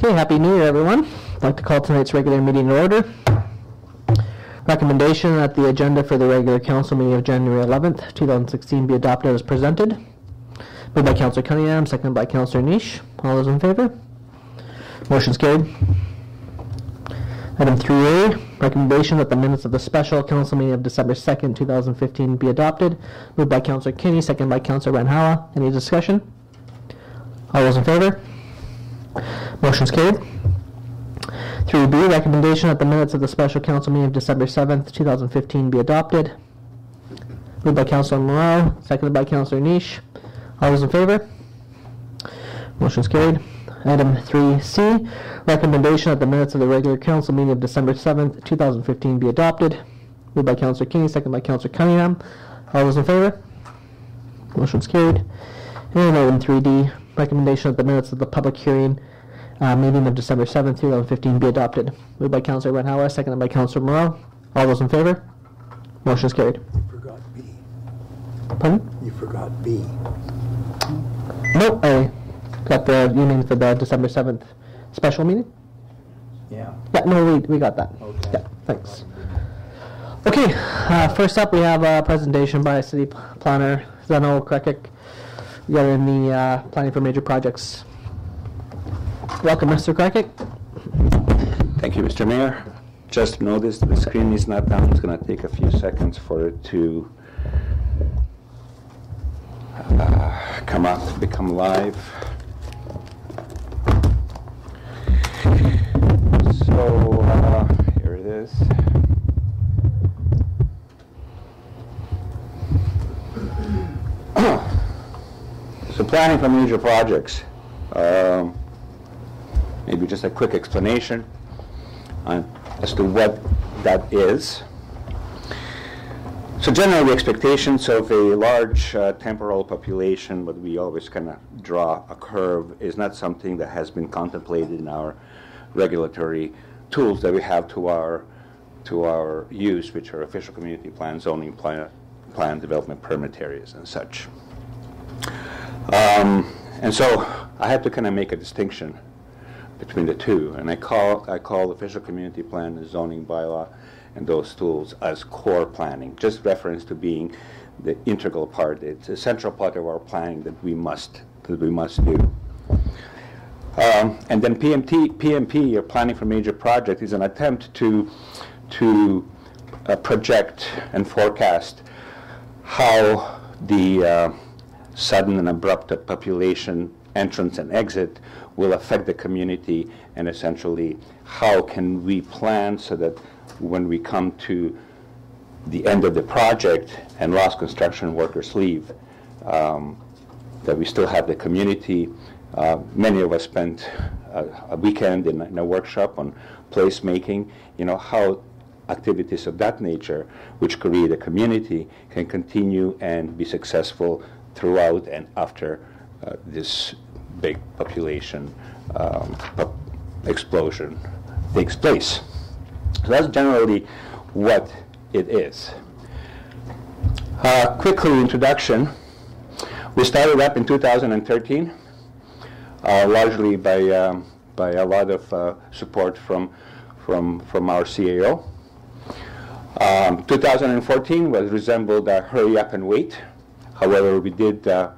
Okay, Happy New Year, everyone. I'd like to call tonight's regular meeting to order. Recommendation that the agenda for the regular council meeting of January 11th, 2016 be adopted as presented. Moved by Councilor Cunningham, seconded by Councilor Niesh. All those in favor? Motion's carried. Item 3A, recommendation that the minutes of the special council meeting of December 2nd, 2015 be adopted. Moved by Councilor Kinney, seconded by Councilor Randhawa. Any discussion? All those in favor? Motion's carried. 3B, recommendation that the minutes of the special council meeting of December 7th, 2015 be adopted. Moved by Councilor Mirau, seconded by Councilor Niesh. All those in favor? Motion's carried. Item 3C, recommendation that the minutes of the regular council meeting of December 7th, 2015 be adopted. Moved by Councilor King, seconded by Councilor Cunningham. All those in favor? Motion's carried. And item 3D, recommendation that the minutes of the public hearing uh, meeting of December 7th, 2015 be adopted. Moved by Councilor Randhawa, seconded by Councilor Mirau. All those in favor? Motion's carried. You forgot B. Pardon? You forgot B. Nope, I got the, you mean for the December 7th special meeting? Yeah. Yeah, no, we, we got that. Okay. Yeah, thanks. Okay, uh, first up, we have a presentation by City Planner Zeno Krekic. We are in the uh, planning for major projects. Welcome, Mr. Krekic. Thank you, Mr. Mayor. Just notice the screen is not down. It's going to take a few seconds for it to uh, come up, become live. So uh, here it is. So planning for major projects. Um, maybe just a quick explanation on, as to what that is. So generally, expectations of a large uh, temporal population, but we always kind of draw a curve, is not something that has been contemplated in our regulatory tools that we have to our to our use, which are official community plan, zoning plan, plan development permit areas, and such. Um, and so I had to kind of make a distinction between the two, and I call I call the official community plan the zoning bylaw and those tools as core planning, just reference to being the integral part. It's a central part of our planning that we must that we must do. Um, and then PMT, PMP, or planning for major project, is an attempt to to uh, project and forecast how the uh, sudden and abrupt population entrance and exit will affect the community and essentially how can we plan so that when we come to the end of the project and lost construction workers leave, um, that we still have the community. Uh, many of us spent a, a weekend in, in a workshop on placemaking, you know, how activities of that nature, which create a community, can continue and be successful throughout and after uh, this big population um, explosion takes place. So that's generally what it is. Uh, quickly, introduction. We started up in 2013, uh, largely by, um, by a lot of uh, support from, from, from our CAO. Um, 2014 was resembled a hurry up and wait. However, we did uh,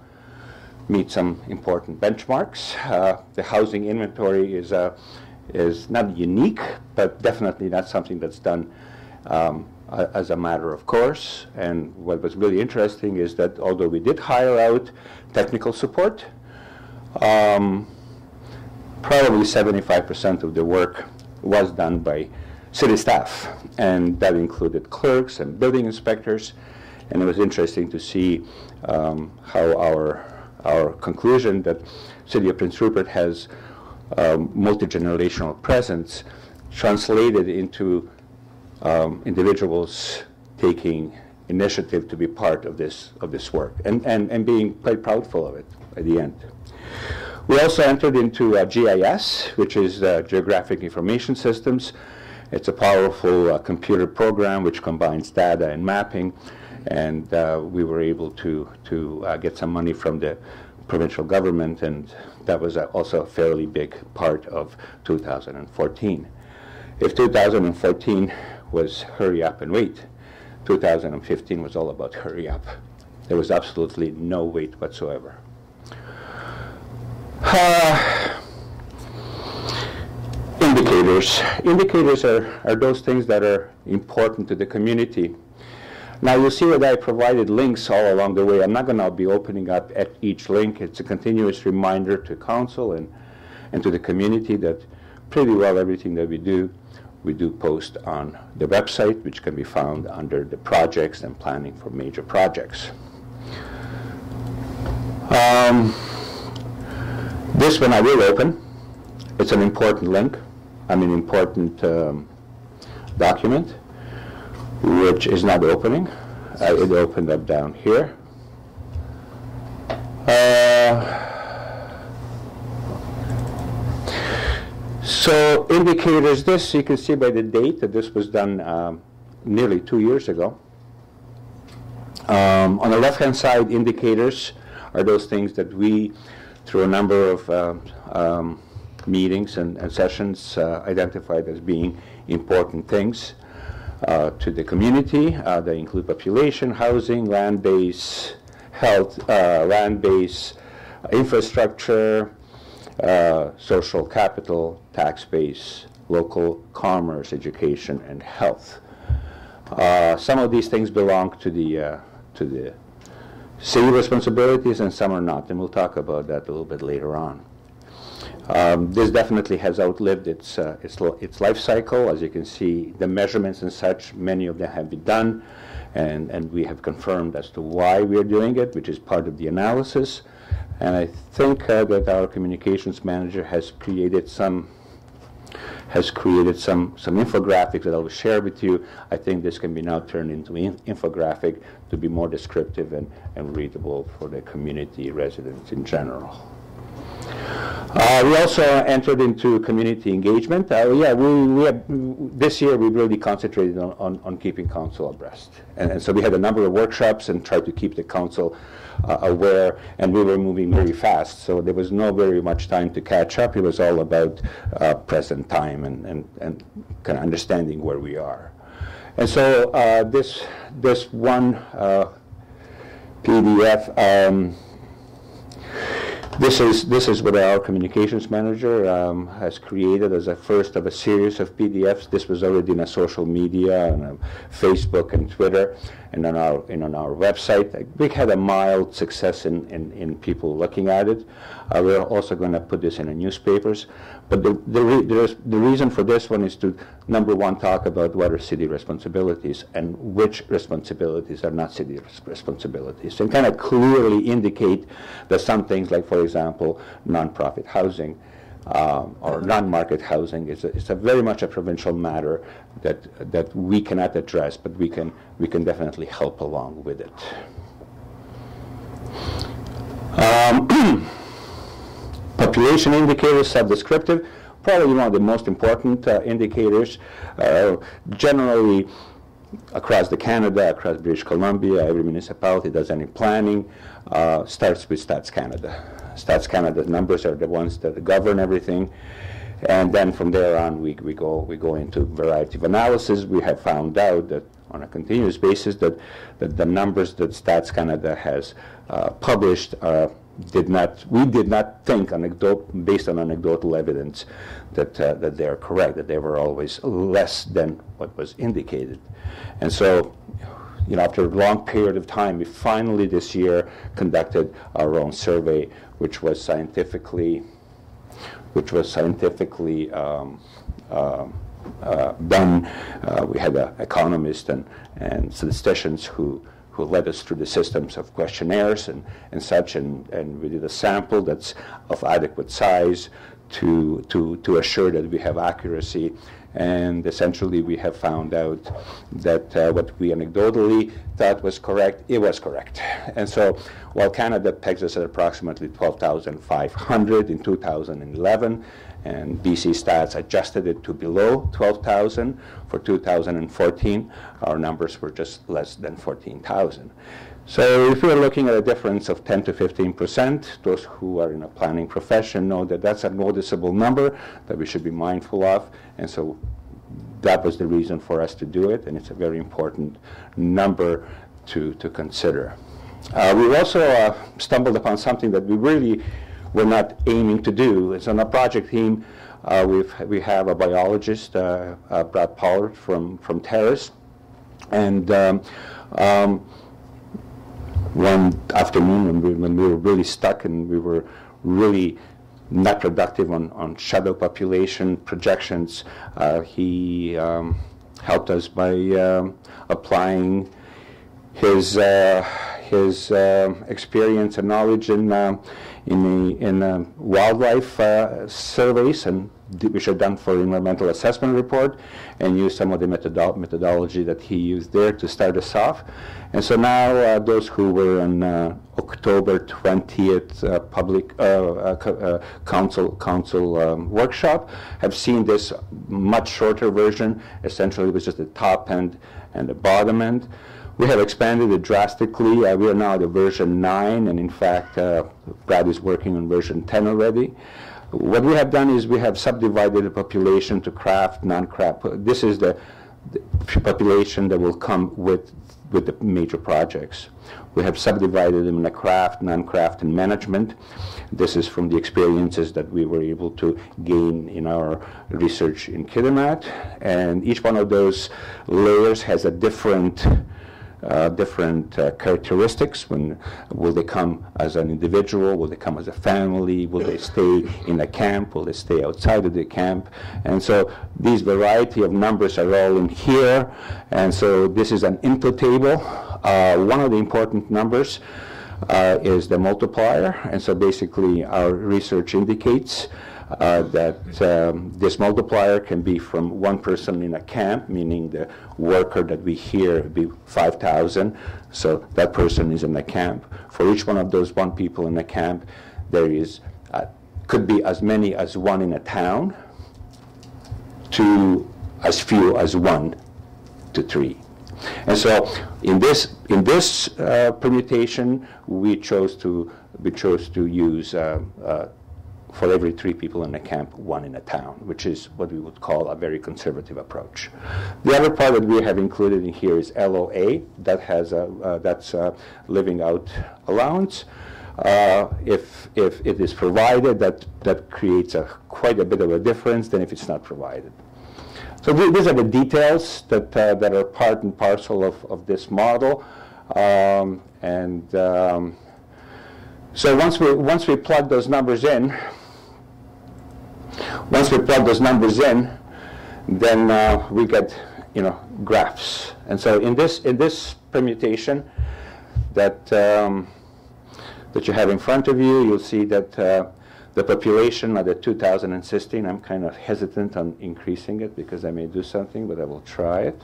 meet some important benchmarks. Uh, the housing inventory is, uh, is not unique, but definitely not something that's done um, as a matter of course. And what was really interesting is that although we did hire out technical support, um, probably 75% of the work was done by city staff, and that included clerks and building inspectors. And it was interesting to see um, how our our conclusion that City of Prince Rupert has um, multi-generational presence translated into um, individuals taking initiative to be part of this of this work and, and, and being quite proudful of it at the end. We also entered into uh, GIS, which is uh, Geographic Information Systems. It's a powerful uh, computer program which combines data and mapping, and uh, we were able to to uh, get some money from the provincial government, and that was also a fairly big part of 2014. If 2014 was hurry up and wait, 2015 was all about hurry up. There was absolutely no wait whatsoever. Uh, indicators. Indicators are, are those things that are important to the community. Now you'll see that I provided links all along the way. I'm not going to be opening up at each link. It's a continuous reminder to council and, and to the community that pretty well everything that we do, we do post on the website, which can be found under the projects and planning for major projects. Um, this one I will open. It's an important link. I mean, important um, document which is not opening. Uh, it opened up down here. Uh, so indicators, this you can see by the date that this was done um, nearly two years ago. Um, on the left-hand side, indicators are those things that we, through a number of uh, um, meetings and, and sessions, uh, identified as being important things to the community. Uh, they include population, housing, land base, health, uh, land base, infrastructure, uh, social capital, tax base, local commerce, education, and health. Uh, some of these things belong to the uh, to the city responsibilities, and some are not, and we'll talk about that a little bit later on. Um, this definitely has outlived its, uh, its, its life cycle. As you can see, the measurements and such, many of them have been done, and, and we have confirmed as to why we are doing it, which is part of the analysis. And I think uh, that our communications manager has created some has created some, some infographics that I will share with you. I think this can be now turned into an infographic to be more descriptive and, and readable for the community residents in general. Uh, we also entered into community engagement. Uh, yeah, we, we have, this year we really concentrated on, on, on keeping council abreast. And, and, so we had a number of workshops and tried to keep the council uh, aware, and we were moving very fast, so there was no very much time to catch up. It was all about uh, present time and, and, and kind of understanding where we are. And so uh, this, this one uh, PDF, um, this is, this is what our communications manager um, has created as a first of a series of PDFs. This was already in a social media, on Facebook and Twitter, and on our, and on our website. We had a mild success in, in, in people looking at it. Uh, we're also going to put this in the newspapers. But the, the, re the reason for this one is to, number one, talk about what are city responsibilities and which responsibilities are not city responsibilities, and kind of clearly indicate that some things, like, for example, nonprofit housing, um, or non-market housing is a, is a very much a provincial matter that that we cannot address, but we can we can definitely help along with it. Um, population indicators, subdescriptive, probably one of the most important uh, indicators. Uh, generally, across the Canada, across British Columbia, every municipality does any planning, uh, starts with Stats Canada. Stats Canada numbers are the ones that govern everything. And then from there on, we, we, go, we go into variety of analysis. We have found out that on a continuous basis that, that the numbers that Stats Canada has uh, published are did not, we did not think, anecdote, based on anecdotal evidence, that, uh, that they are correct, that they were always less than what was indicated. And so, you know, after a long period of time, we finally this year conducted our own survey, which was scientifically, which was scientifically um, uh, uh, done. Uh, we had an economist and, and statisticians who who led us through the systems of questionnaires and, and such, and, and we did a sample that's of adequate size to, to, to assure that we have accuracy. And essentially, we have found out that uh, what we anecdotally thought was correct, it was correct. And so, while Canada pegs us at approximately 12,500 in 2011, and BC Stats adjusted it to below 12,000. For 2014, our numbers were just less than 14,000. So if we're looking at a difference of 10 to 15 percent, those who are in a planning profession know that that's a noticeable number that we should be mindful of. And so that was the reason for us to do it, and it's a very important number to, to consider. Uh, we also uh, stumbled upon something that we really were not aiming to do. It's on a project team. Uh, we've, we have a biologist, uh, uh, Brad Pollard from, from Terrace, and um, um, one afternoon when we, when we were really stuck and we were really not productive on, on shadow population projections, uh, he um, helped us by um, applying his uh, his uh, experience and knowledge in in the in uh, wildlife uh, surveys and which are done for environmental assessment report, and use some of the methodo- methodology that he used there to start us off. And so now uh, those who were on uh, October 20th uh, public uh, council council um, workshop have seen this much shorter version. Essentially, it was just the top end and the bottom end. We have expanded it drastically. Uh, we are now at version 9, and in fact, uh, Brad is working on version 10 already. What we have done is we have subdivided the population to craft, non-craft. This is the, the population that will come with with the major projects. We have subdivided them in a craft, non-craft, and management. This is from the experiences that we were able to gain in our research in Kitimat. And each one of those layers has a different different uh, characteristics. When will they come as an individual? Will they come as a family? Will they stay in a camp? Will they stay outside of the camp? And so these variety of numbers are all in here. And so this is an input table. Uh, one of the important numbers uh, is the multiplier. And so basically our research indicates uh, that um, this multiplier can be from one person in a camp, meaning the worker that we hear be 5,000, so that person is in a camp. For each one of those one people in a camp, there is uh, could be as many as one in a town to as few as one to three. And so in this in this uh, permutation, we chose to we chose to use uh, uh, for every three people in a camp, one in a town, which is what we would call a very conservative approach. The other part that we have included in here is LOA, that has a, uh, that's a living out allowance. Uh, if, if it is provided, that, that creates a, quite a bit of a difference than if it's not provided. So th- these are the details that, uh, that are part and parcel of, of this model. Um, and um, so once we, once we plug those numbers in, once we plug those numbers in, then uh, we get, you know, graphs. And so in this in this permutation that um, that you have in front of you, you'll see that uh, the population at the 2016. I'm kind of hesitant on increasing it because I may do something, but I will try it.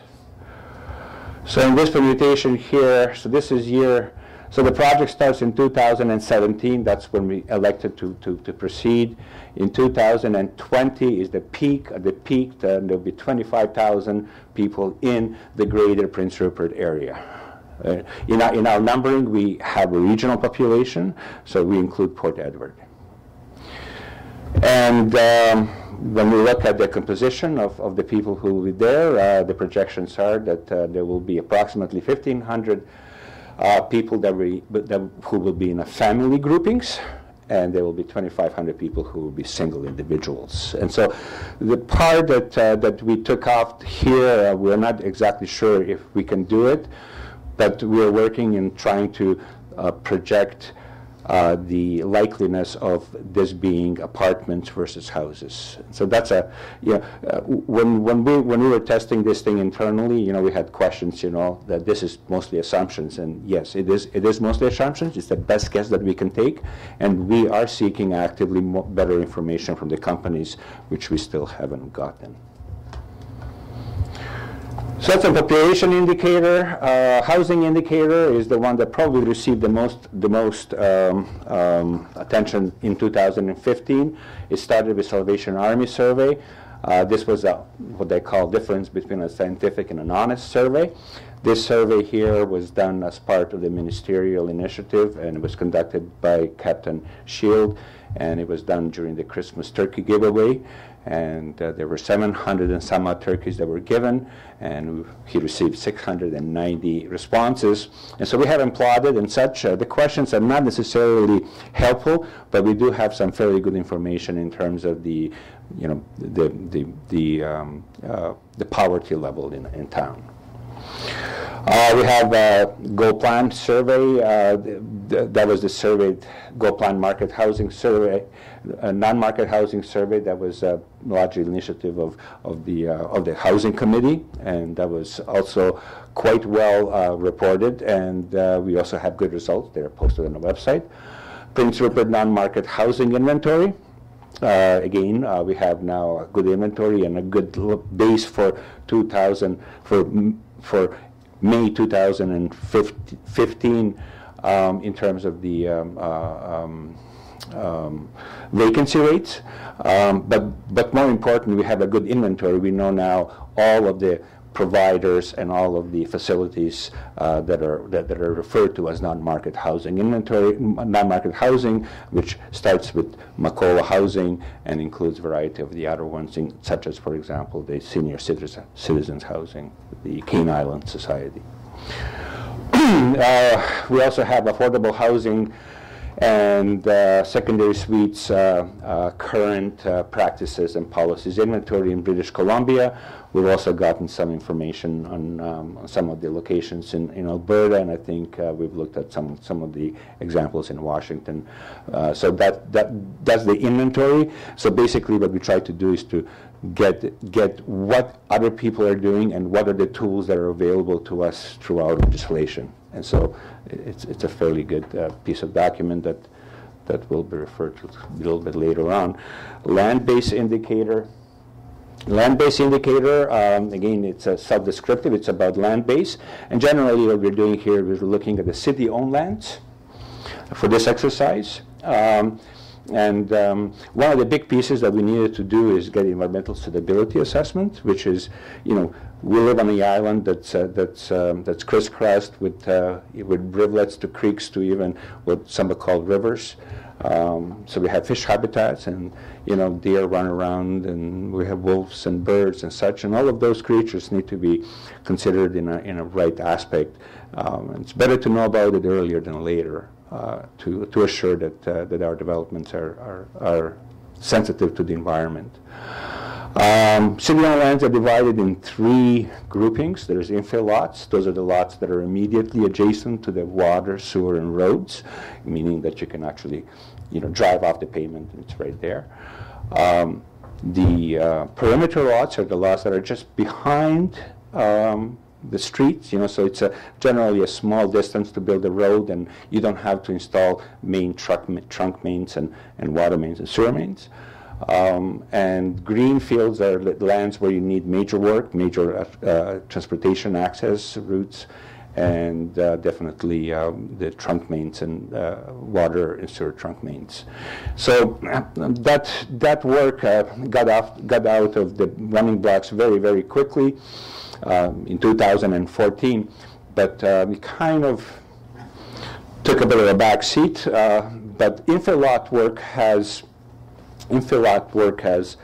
So in this permutation here, so this is year so the project starts in 2017. That's when we elected to, to, to proceed. In 2020 is the peak. At the peak, uh, there'll be 25,000 people in the greater Prince Rupert area. Uh, in, our, in our numbering, we have a regional population, so we include Port Edward. And um, when we look at the composition of, of the people who will be there, uh, the projections are that uh, there will be approximately 1,500 uh, people that, we, that, who will be in family groupings, and there will be 2,500 people who will be single individuals. And so the part that, uh, that we took off here, uh, we're not exactly sure if we can do it, but we're working in trying to uh, project uh, the likeliness of this being apartments versus houses. So that's a, know, uh, when, when, we, when we were testing this thing internally, you know, we had questions, you know, that this is mostly assumptions. And yes, it is, it is mostly assumptions. It's the best guess that we can take. And we are seeking actively better information from the companies, which we still haven't gotten. That's a population indicator. Uh, housing indicator is the one that probably received the most the most um, um, attention in 2015. It started with Salvation Army survey. Uh, this was a, what they call difference between a scientific and an honest survey. This survey here was done as part of the ministerial initiative and it was conducted by Captain Shield and it was done during the Christmas turkey giveaway and uh, there were 700 and some odd turkeys that were given, and he received 690 responses. And so we have plotted and such. Uh, the questions are not necessarily helpful, but we do have some fairly good information in terms of the, you know, the the the um, uh, the poverty level in in town. Uh, we have a GoPlan survey. Uh, th th that was the surveyed GoPlan market housing survey, a non-market housing survey that was a largely initiative of, of, the, uh, of the housing committee, and that was also quite well uh, reported, and uh, we also have good results. They're posted on the website. Prince Rupert non-market housing inventory. Uh, again, uh, we have now a good inventory and a good base for 2000 for for May 2015 um, in terms of the um, uh, um, um, vacancy rates. Um, but, but more important, we have a good inventory. We know now all of the providers and all of the facilities uh, that are that, that, are referred to as non-market housing inventory, non-market housing, which starts with Makola housing and includes a variety of the other ones, in, such as, for example, the senior citizen, citizens housing, the Kaien Island Society. uh, we also have affordable housing and uh, secondary suites uh, uh, current uh, practices and policies inventory in British Columbia. We've also gotten some information on, um, some of the locations in, in Alberta, and I think uh, we've looked at some some of the examples in Washington. Uh, so that that that's the inventory. So basically, what we try to do is to get get what other people are doing and what are the tools that are available to us through our legislation. And so it's, it's a fairly good uh, piece of document that, that will be referred to a little bit later on. Land-based indicator. Land-based indicator, um, again, it's a self-descriptive. It's about land base. And generally what we're doing here is we're looking at the city-owned lands for this exercise. Um, and um, one of the big pieces that we needed to do is get environmental suitability assessment, which is, you know, we live on the island that's uh, that's um, that's crisscrossed with uh, with rivulets to creeks to even what some are called rivers. Um, so we have fish habitats and you know deer run around and we have wolves and birds and such and all of those creatures need to be considered in a in a right aspect. Um, it's better to know about it earlier than later to to assure that uh, that our developments are, are are sensitive to the environment. Um, city-owned lands are divided in three groupings. There's infill lots. Those are the lots that are immediately adjacent to the water, sewer, and roads, meaning that you can actually, you know, drive off the pavement and it's right there. Um, the uh, perimeter lots are the lots that are just behind um, the streets, you know, so it's a, generally a small distance to build a road and you don't have to install main truck, trunk mains and, and water mains and sewer mains. Um, and green fields are lands where you need major work, major uh, uh, transportation access routes, and uh, definitely um, the trunk mains and uh, water and sewer trunk mains. So that that work uh, got off got out of the running blocks very very quickly um, in 2014, but uh, we kind of took a bit of a back seat. but infill lot work has infill lot work has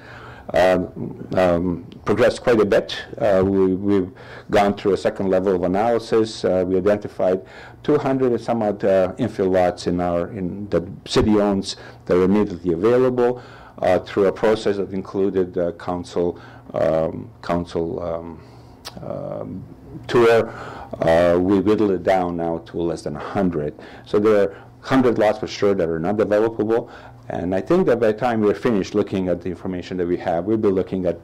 um, um, progressed quite a bit. Uh, we, have gone through a second level of analysis. Uh, we identified 200 and some odd uh, infill lots in our in the city owns that are immediately available uh, through a process that included council um, council um, tour. Uh, we whittled it down now to less than 100. So there are 100 lots for sure that are not developable. And I think that by the time we're finished looking at the information that we have, we'll be looking at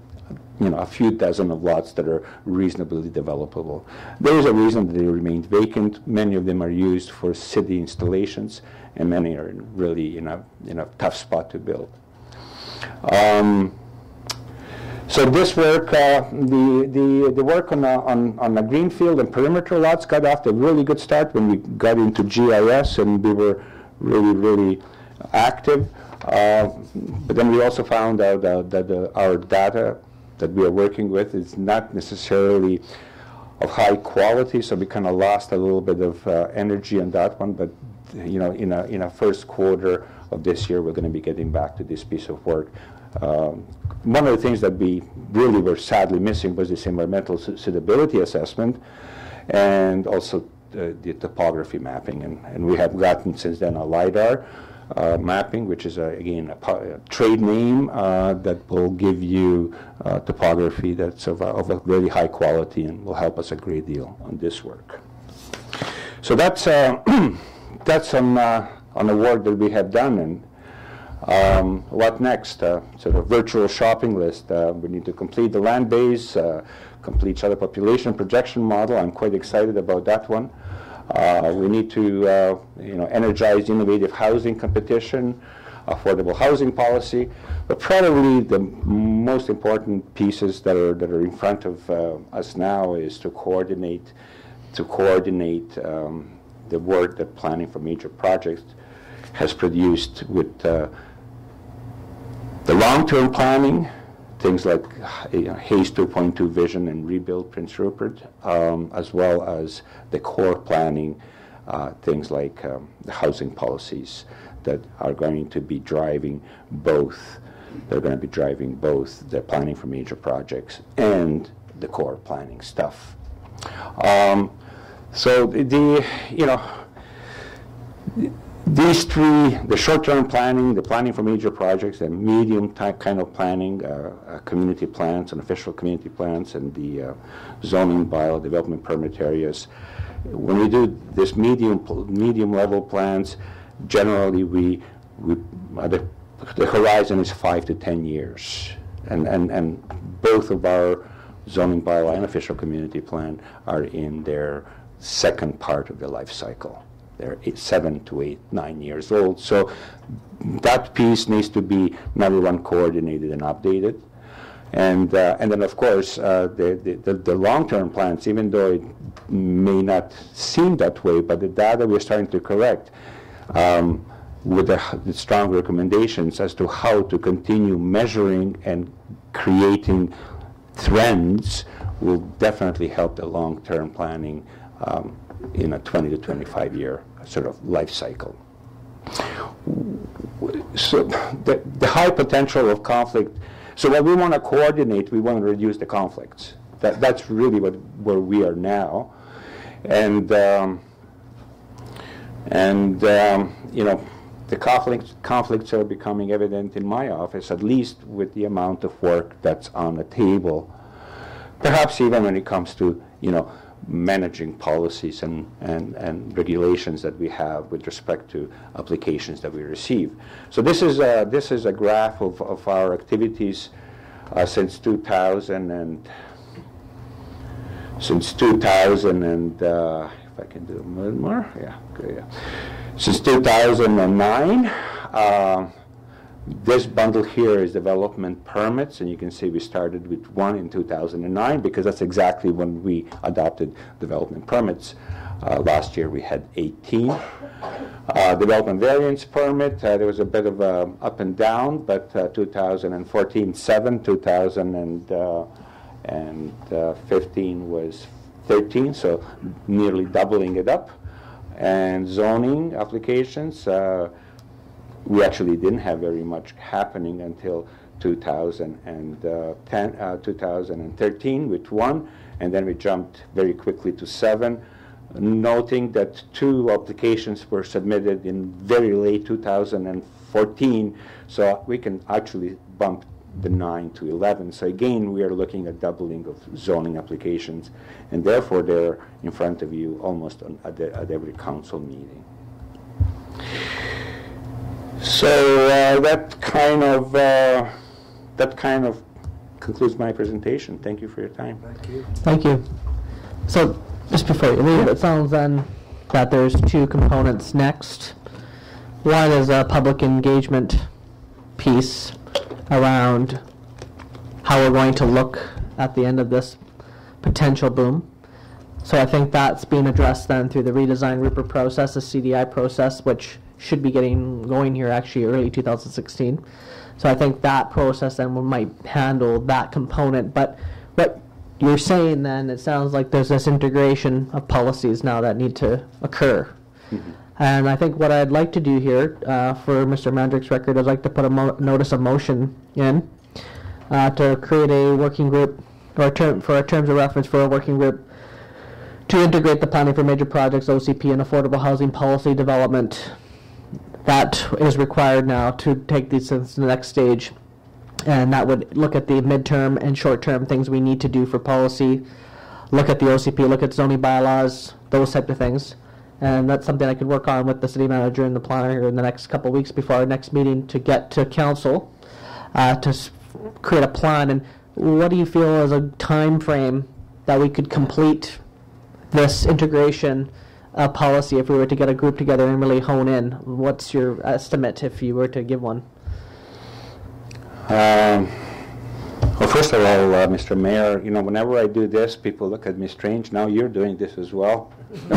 you know, a few dozen of lots that are reasonably developable. There is a reason that they remain vacant. Many of them are used for city installations, and many are really in a, in a tough spot to build. Um, So this work, uh, the, the, the work on, uh, on, on the greenfield and perimeter lots got off to a really good start when we got into GIS and we were really, really active. Uh, But then we also found out uh, that the- our data that we are working with is not necessarily of high quality, so we kind of lost a little bit of uh, energy on that one. But, you know, in a, in a first quarter of this year, we're going to be getting back to this piece of work. Um, One of the things that we really were sadly missing was this environmental suitability assessment and also the the topography mapping. And and we have gotten since then a LiDAR uh, mapping, which is, a- again, a a trade name uh, that will give you uh, topography that's of a of a really high quality and will help us a great deal on this work. So that's, uh, that's on, uh, on the work that we have done. And um, what next? Uh, Sort of virtual shopping list. Uh, We need to complete the land base, uh, complete shadow population projection model. I'm quite excited about that one. Uh, We need to, uh, you know, energize innovative housing competition, affordable housing policy. But probably the most important pieces that are, that are in front of uh, us now is to coordinate, to coordinate um, the work that planning for major projects has produced with the long-term planning, things like you know, Hays 2.2 vision and rebuild Prince Rupert, um, as well as the core planning, uh, things like um, the housing policies that are going to be driving both. They're going to be driving both the planning for major projects and the core planning stuff. Um, so the you know these three, the short-term planning, the planning for major projects, and medium type kind of planning, uh, uh, community plans and official community plans, and the uh, zoning bylaw development permit areas. When we do this medium, medium level plans, generally we, we uh, the, the horizon is five to 10 years. And, and, and both of our zoning bylaw and official community plan are in their second part of the life cycle. They're eight, seven to eight, nine years old. So that piece needs to be number one coordinated and updated. And, uh, and then, of course, uh, the, the, the, long-term plans, even though it may not seem that way, but the data we're starting to correct um, with the, the strong recommendations as to how to continue measuring and creating trends will definitely help the long-term planning um, in a 20 to 25 year sort of life cycle. So the, the high potential of conflict, so when we want to coordinate, we want to reduce the conflicts. That, that's really what, where we are now. And, um, and um, you know, the conflicts, conflicts are becoming evident in my office, at least with the amount of work that's on the table. Perhaps even when it comes to, you know, managing policies and, and, and regulations that we have with respect to applications that we receive. So this is a, this is a graph of, of our activities uh, since 2000 and since 2000 and uh, if I can do a little more, yeah, okay, yeah. Since 2009, uh, this bundle here is development permits, and you can see we started with one in 2009 because that's exactly when we adopted development permits. Uh, last year we had 18. Uh, development variance permit, uh, there was a bit of a up and down, but uh, 2014, 7, 2015 was 13, so nearly doubling it up. And zoning applications, uh, we actually didn't have very much happening until 2010, uh, 2013 with one, and then we jumped very quickly to seven, noting that two applications were submitted in very late 2014, so we can actually bump the 9 to 11. So again, we are looking at doubling of zoning applications, and therefore they're in front of you almost on, at, the, at every council meeting. So uh, that kind of uh, that kind of concludes my presentation. Thank you for your time. Thank you. Thank you. So, just before you leave, it sounds then that there's two components next. One is a public engagement piece around how we're going to look at the end of this potential boom. So I think that's being addressed then through the redesign Rupert process, the CDI process, which should be getting going here actually early 2016. So I think that process then might handle that component. But what you're saying then, it sounds like there's this integration of policies now that need to occur. And I think what I'd like to do here, uh, for Mr. Mandryk's record, I'd like to put a mo- notice of motion in uh, to create a working group, or a term, for a terms of reference for a working group to integrate the planning for major projects, OCP, and affordable housing policy development. That is required now to take these to the next stage. And that would look at the midterm and short-term things we need to do for policy, look at the OCP, look at zoning bylaws, those type of things. And that's something I could work on with the city manager and the planner here in the next couple of weeks before our next meeting to get to council uh, to create a plan. And what do you feel is a time frame that we could complete this integration uh, policy if we were to get a group together and really hone in? What's your estimate if you were to give one? Um, Well, first of all, uh, Mr. Mayor, you know, whenever I do this, people look at me strange. Now you're doing this as well.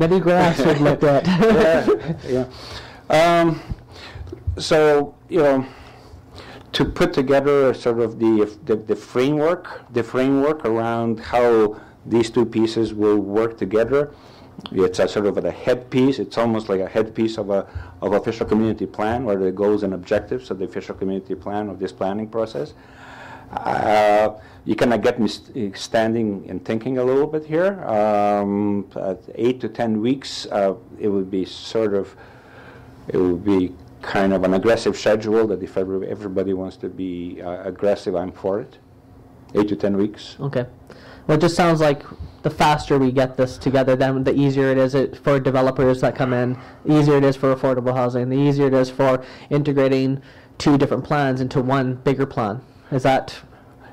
Many graphs would look at. yeah. Um, so, you know, to put together sort of the, the, the framework, the framework around how these two pieces will work together. It's a sort of a headpiece. It's almost like a headpiece of a of official community plan, where the goals and objectives of the official community plan of this planning process. Uh, you kind of get me st- standing and thinking a little bit here. Um, eight to ten weeks, uh, it would be sort of, it would be kind of an aggressive schedule that if everybody wants to be uh, aggressive, I'm for it. Eight to ten weeks. Okay. Well, it just sounds like the faster we get this together, then the easier it is it for developers that come in, the easier it is for affordable housing, the easier it is for integrating two different plans into one bigger plan. Is that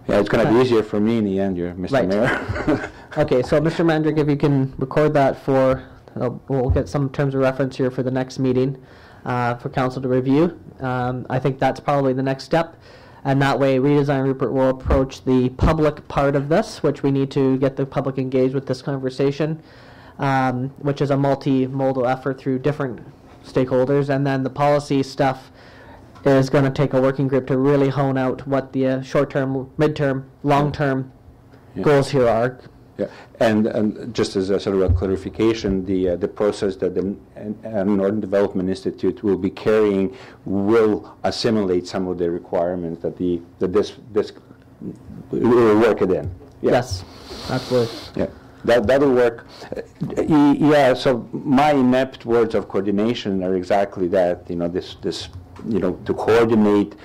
Yeah, it's going to be easier for me in the end, here, Mr. Right. Mayor. okay? So, Mr. Mandryk, if you can record that for, uh, we'll get some terms of reference here for the next meeting uh, for council to review. Um, I think that's probably the next step. And that way, Redesign Rupert will approach the public part of this, which we need to get the public engaged with this conversation, um, which is a multimodal effort through different stakeholders. And then the policy stuff is going to take a working group to really hone out what the uh, short-term, mid term, long-term Yeah. goals here are. Yeah, and, and just as a sort of a clarification, the, uh, the process that the uh, Northern Development Institute will be carrying will assimilate some of the requirements that the, that this, this, will work it in. Yeah. Yes, absolutely. Yeah, that, that'll work. Uh, Yeah, so my inept words of coordination are exactly that, you know, this, this, you know, to coordinate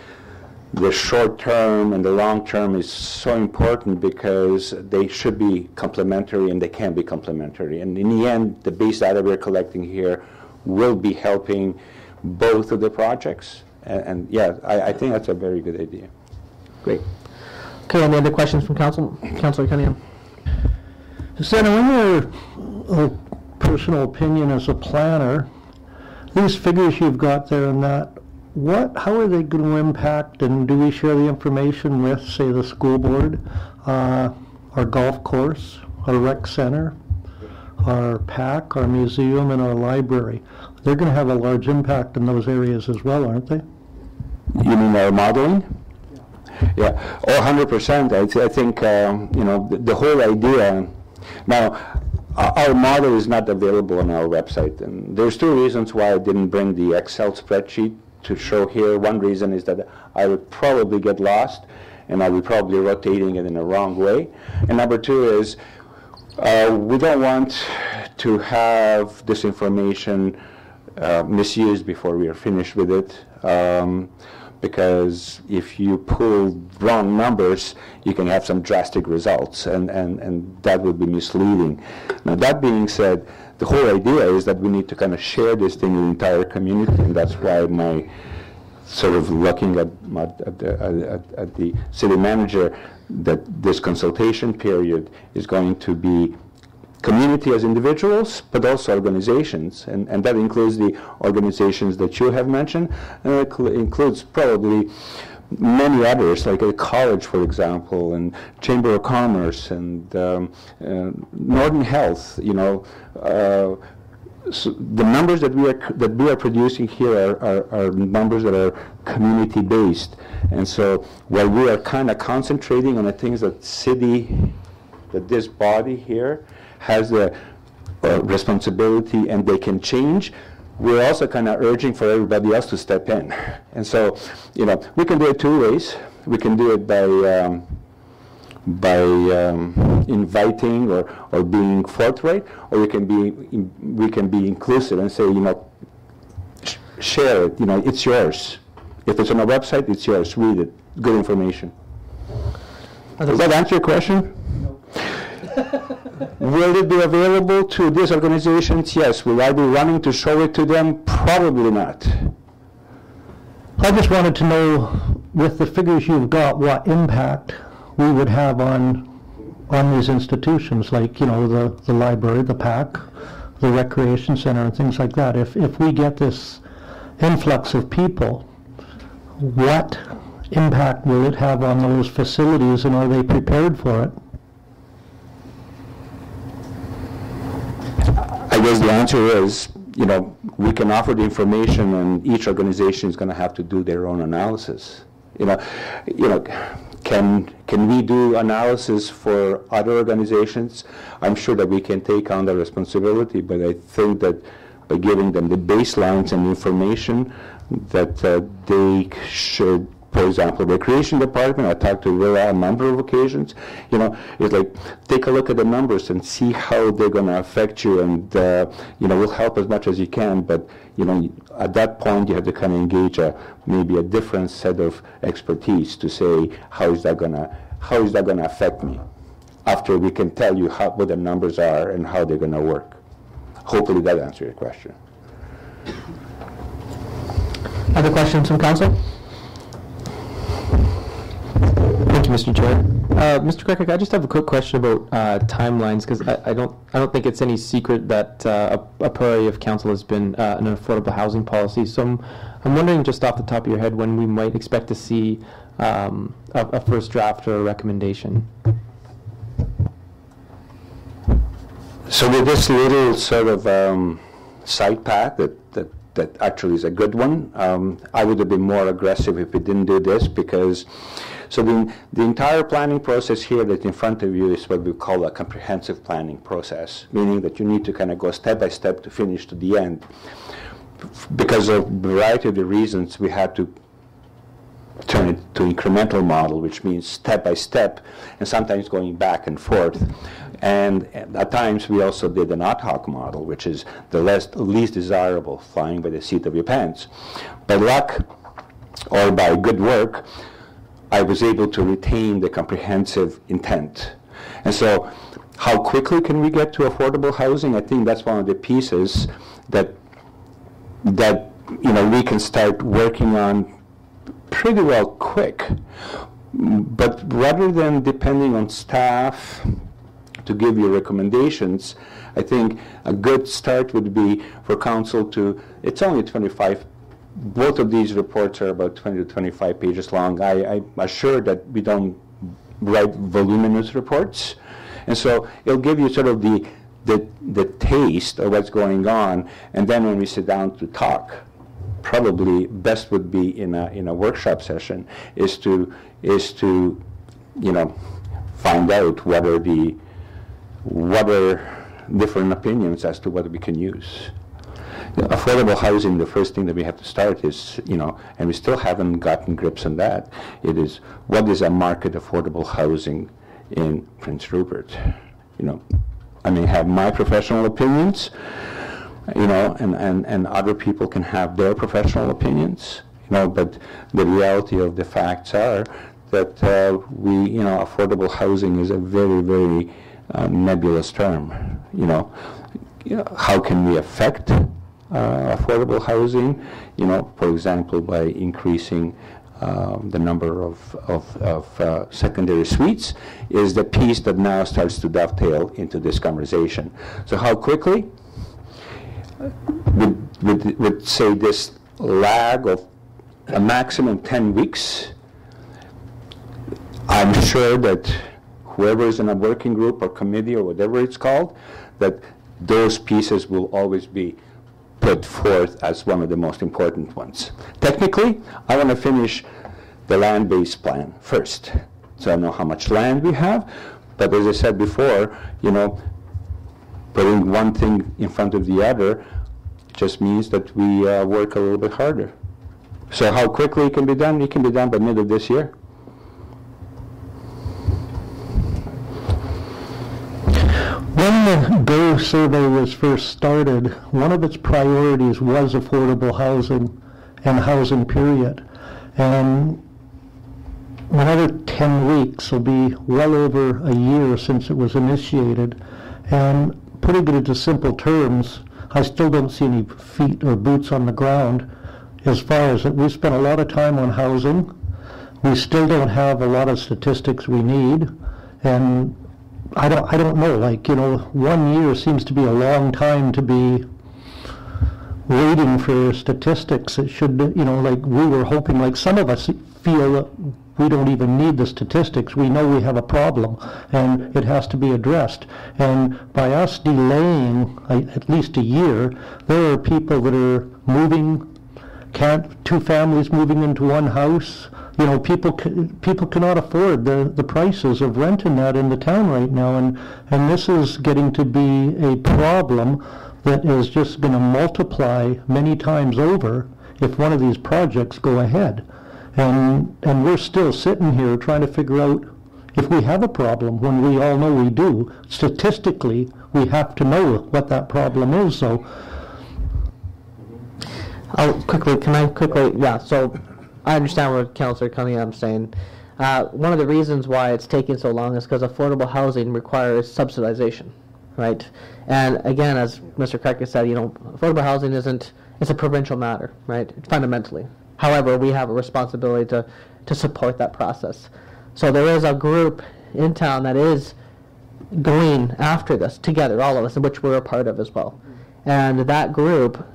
the short term and the long term is so important because they should be complementary and they can be complementary. And in the end, the base data we're collecting here will be helping both of the projects. And, and yeah, I, I think that's a very good idea. Great. Okay, any other questions from council, Councilor Cunningham? Senator, in your uh, personal opinion as a planner, these figures you've got there and that, what, how are they going to impact, and do we share the information with, say, the school board, uh, our golf course, our rec center, our PAC, our museum, and our library? They're going to have a large impact in those areas as well, aren't they? You mean our modeling? Yeah, oh, 100%. I, th- I think, um, you know, the, the whole idea. Now, our model is not available on our website. And there's two reasons why I didn't bring the Excel spreadsheet to show here. One reason is that I would probably get lost and I would probably rotating it in the wrong way. And number two is uh, we don't want to have this information uh, misused before we are finished with it. Um, because if you pull wrong numbers, you can have some drastic results, and, and, and that would be misleading. Now, that being said, the whole idea is that we need to kind of share this thing in the entire community, and that's why my sort of looking at, at, the, at, at the city manager that this consultation period is going to be community as individuals, but also organizations, and, and that includes the organizations that you have mentioned, and it includes probably many others, like a college, for example, and Chamber of Commerce and um, Northern Health, you know, uh, so the numbers that we are that we are producing here are, are, are numbers that are community based, and so while we are kind of concentrating on the things that city, that this body here has the uh, responsibility and they can change. We're also kind of urging for everybody else to step in, and so you know we can do it two ways. We can do it by um, by um, inviting or, or being forthright, or we can be in, we can be inclusive and say, you know, sh- share it. You know, it's yours. If it's on a website, it's yours. Read it. Good information. Does that answer your question? Will it be available to these organizations? Yes. Will I be running to show it to them? Probably not. I just wanted to know, with the figures you've got, what impact we would have on, on these institutions, like, you know, the, the library, the PAC, the recreation center, and things like that. If, if we get this influx of people, what impact will it have on those facilities, and are they prepared for it? I guess the answer is, you know, we can offer the information and each organization is going to have to do their own analysis. You know, you know, can, can we do analysis for other organizations? I'm sure that we can take on the responsibility, but I think that by giving them the baselines and information that uh, they should for example, the recreation department, I talked to Willa a number of occasions, you know, it's like, take a look at the numbers and see how they're going to affect you and, uh, you know, we'll help as much as you can, but, you know, at that point you have to kind of engage a, maybe a different set of expertise to say, how is that going to, how is that going to affect me? After we can tell you how, what the numbers are and how they're going to work. Hopefully that answers your question. Other questions from council? Thank you, Mr. Chair. Uh, Mr. Krekic, I just have a quick question about uh, timelines, because I I don't, I don't think it's any secret that uh, a a priority of council has been uh, an affordable housing policy. So I'm, I'm wondering, just off the top of your head, when we might expect to see um, a a first draft or a recommendation? So with this little sort of um, side path that, that, that actually is a good one, um, I would have been more aggressive if we didn't do this because, so the, the entire planning process here that's in front of you is what we call a comprehensive planning process, meaning that you need to kind of go step by step to finish to the end. Because of a variety of the reasons, we had to turn it to incremental model, which means step by step, and sometimes going back and forth. And at times we also did an ad hoc model, which is the less, least desirable, flying by the seat of your pants. By luck or by good work, I was able to retain the comprehensive intent. And so how quickly can we get to affordable housing? I think that's one of the pieces that that you know we can start working on pretty well quick. But rather than depending on staff to give you recommendations, I think a good start would be for council to, it's only 25, both of these reports are about 20 to 25 pages long. I, I'm assured that we don't write voluminous reports. And so it'll give you sort of the, the, the taste of what's going on, and then when we sit down to talk, probably best would be in a, in a workshop session is to, is to, you know, find out whether the, what are different opinions as to what we can use. Affordable housing, the first thing that we have to start is, you know, and we still haven't gotten grips on that. It is, what is a market affordable housing in Prince Rupert? You know, I may have my professional opinions, you know, and, and, and other people can have their professional opinions, you know, but the reality of the facts are that uh, we, you know, affordable housing is a very, very uh, nebulous term, you know. How can we affect uh, affordable housing? You know, for example, by increasing um, the number of, of, of uh, secondary suites is the piece that now starts to dovetail into this conversation. So how quickly? would, would, would say this lag of a maximum 10 weeks I'm sure that whoever is in a working group or committee or whatever it's called, that those pieces will always be put forth as one of the most important ones. Technically, I want to finish the land-based plan first, so I know how much land we have. But as I said before, you know, putting one thing in front of the other just means that we uh, work a little bit harder. So how quickly it can be done? It can be done by mid of this year. When the GO survey was first started, one of its priorities was affordable housing and housing period. And another 10 weeks will be well over a year since it was initiated. And putting it into simple terms, I still don't see any feet or boots on the ground as far as that we spent a lot of time on housing. We still don't have a lot of statistics we need. And I don't, I don't know, like, you know, one year seems to be a long time to be waiting for statistics. It should, you know, like, we were hoping, like, some of us feel that we don't even need the statistics. We know we have a problem, and it has to be addressed. And by us delaying at least a year, there are people that are moving, can't, two families moving into one house. You know, people, people cannot afford the, the prices of renting that in the town right now, and, and this is getting to be a problem that is just gonna multiply many times over if one of these projects go ahead. And, and we're still sitting here trying to figure out if we have a problem, when we all know we do. Statistically, we have to know what that problem is, so Oh, quickly, can I quickly, yeah, so I understand what Councillor Cunningham's saying. Uh, one of the reasons why it's taking so long is because affordable housing requires subsidization, right? And again, as Mr. Krekic said, you know, affordable housing isn't, it's a provincial matter, right, fundamentally. However, we have a responsibility to, to support that process. So there is a group in town that is going after this together, all of us, which we're a part of as well. And that group,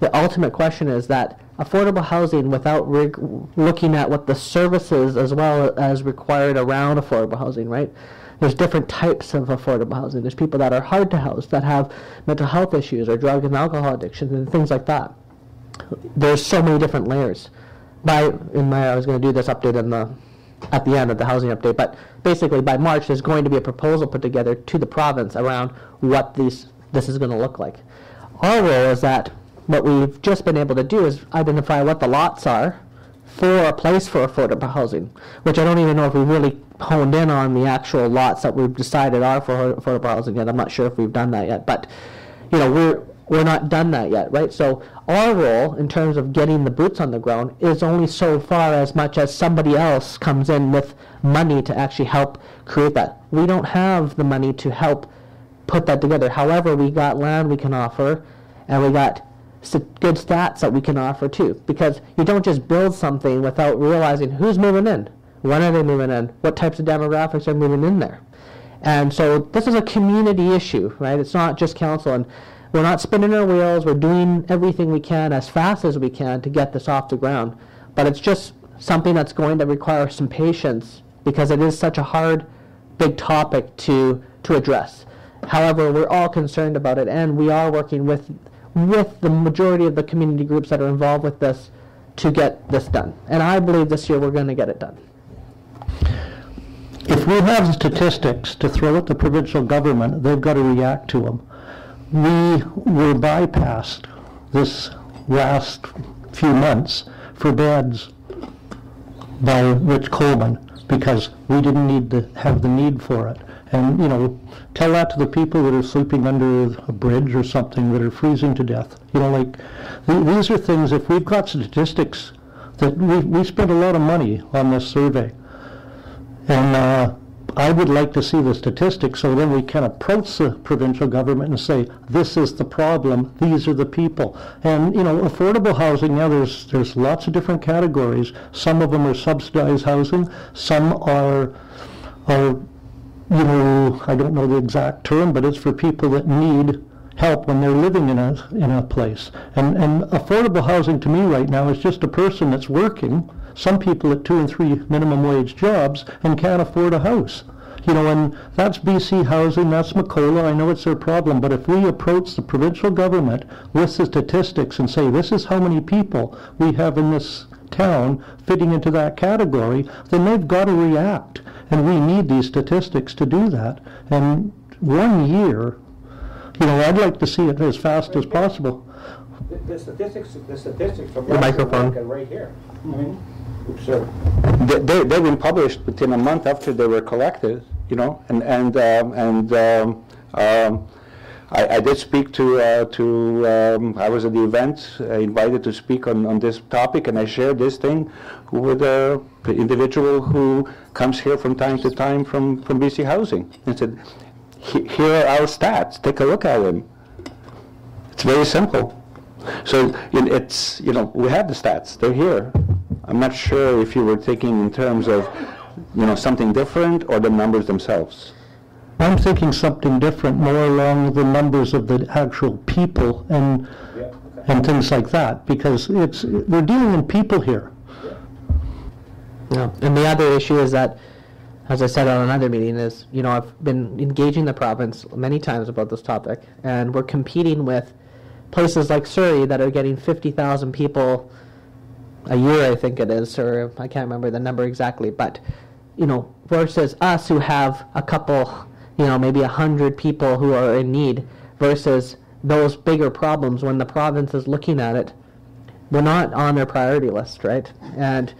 the ultimate question is that affordable housing without looking at what the services as well as required around affordable housing, right? There's different types of affordable housing. There's people that are hard to house, that have mental health issues or drug and alcohol addiction and things like that. There's so many different layers. By in my, I was going to do this update in the at the end of the housing update, but basically by March there's going to be a proposal put together to the province around what these this is going to look like. Our role is that what we've just been able to do is identify what the lots are for a place for affordable housing, which I don't even know if we've really honed in on the actual lots that we've decided are for affordable housing yet. I'm not sure if we've done that yet, but you know we're we're not done that yet, right? So our role in terms of getting the boots on the ground is only so far as much as somebody else comes in with money to actually help create that. We don't have the money to help put that together. However, we got land we can offer, and we got good stats that we can offer too. Because you don't just build something without realizing who's moving in, when are they moving in, what types of demographics are moving in there. And so this is a community issue, right? It's not just council, and we're not spinning our wheels. We're doing everything we can as fast as we can to get this off the ground. But it's just something that's going to require some patience because it is such a hard, big topic to to address. However, we're all concerned about it, and we are working with with the majority of the community groups that are involved with this to get this done. And I believe this year we're going to get it done. if we have statistics to throw at the provincial government, they've got to react to them. We were bypassed this last few months for beds by Rich Coleman because we didn't need to have the need for it. And, you know, tell that to the people that are sleeping under a bridge or something that are freezing to death. You know, like, th- these are things, if we've got statistics, that we, we spent a lot of money on this survey. And uh, I would like to see the statistics so then we can approach the provincial government and say, this is the problem, these are the people. And, you know, affordable housing, now there's, there's lots of different categories. Some of them are subsidized housing, some are, are, you know, I don't know the exact term, but it's for people that need help when they're living in a, in a place. And, and affordable housing to me right now is just a person that's working some people at two and three minimum wage jobs and can't afford a house. You know, and that's BC Housing, that's M'akola, I know it's their problem, but if we approach the provincial government with the statistics and say, this is how many people we have in this town fitting into that category, then they've got to react. And we need these statistics to do that. And one year, you know, I'd like to see it as fast as possible. The- The statistics, the statistics from The microphone. Right here. I mean, so, They, they- they've been published within a month after they were collected, you know, and, and, um, and um, um, I, I did speak to, uh, to, um, I was at the event, uh, invited to speak on, on this topic, and I shared this thing with a individual who comes here from time to time from, from BC Housing, and said, here are our stats, take a look at them. It's very simple. So it- it's, you know, we have the stats, they're here. I'm not sure if you were thinking in terms of, you know, something different or the numbers themselves. I'm thinking something different, more along the numbers of the actual people and, yeah, okay. and things like that, because it's, we're dealing in people here. Yeah, and the other issue is that, as I said on another meeting, is, you know, I've been engaging the province many times about this topic, and we're competing with places like Surrey that are getting 50,000 people a year, I think it is, or I can't remember the number exactly, but, you know, versus us who have a couple, you know, maybe a hundred people who are in need, versus those bigger problems when the province is looking at it we're not on their priority list, right? And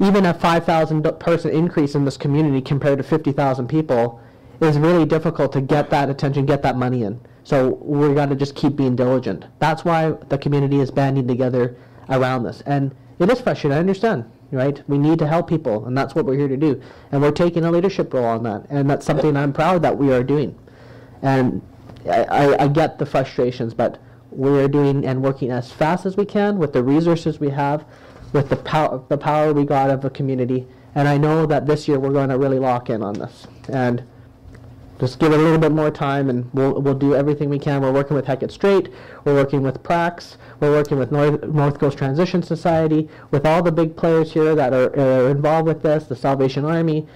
even a 5,000 person increase in this community compared to 50,000 people is really difficult to get that attention, get that money in. So we got to just keep being diligent. That's why the community is banding together around this. And it is frustrating, I understand, right? We need to help people, and that's what we're here to do. And we're taking a leadership role on that. And that's something I'm proud that we are doing. And I, I, I get the frustrations, but we're doing and working as fast as we can with the resources we have, with the power, the power we got of the community. And I know that this year we're going to really lock in on this. And just give it a little bit more time, and we'll, we'll do everything we can. We're working with Hecate Strait, we're working with Prax, we're working with North, North Coast Transition Society, with all the big players here that are, are involved with this, the Salvation Army,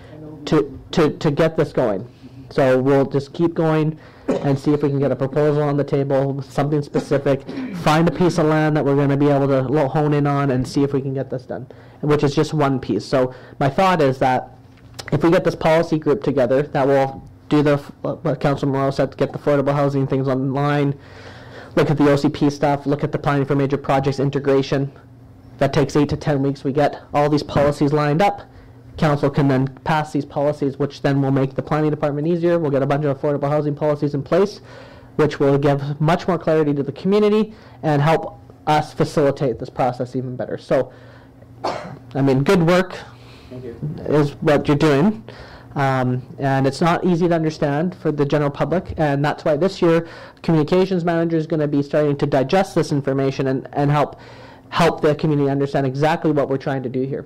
to, to, to get this going. So we'll just keep going and see if we can get a proposal on the table, something specific, find a piece of land that we're going to be able to hone in on and see if we can get this done, which is just one piece. So my thought is that if we get this policy group together, that will do the, what Council Mirau said, get the affordable housing things online, look at the OCP stuff, look at the planning for major projects integration. That takes eight to 10 weeks. We get all these policies lined up. Council can then pass these policies, which then will make the planning department easier. We'll get a bunch of affordable housing policies in place, which will give much more clarity to the community and help us facilitate this process even better. So, I mean, good work Thank you. is what you're doing. Um, and it's not easy to understand for the general public, and that's why this year, communications manager is going to be starting to digest this information and, and help help the community understand exactly what we're trying to do here.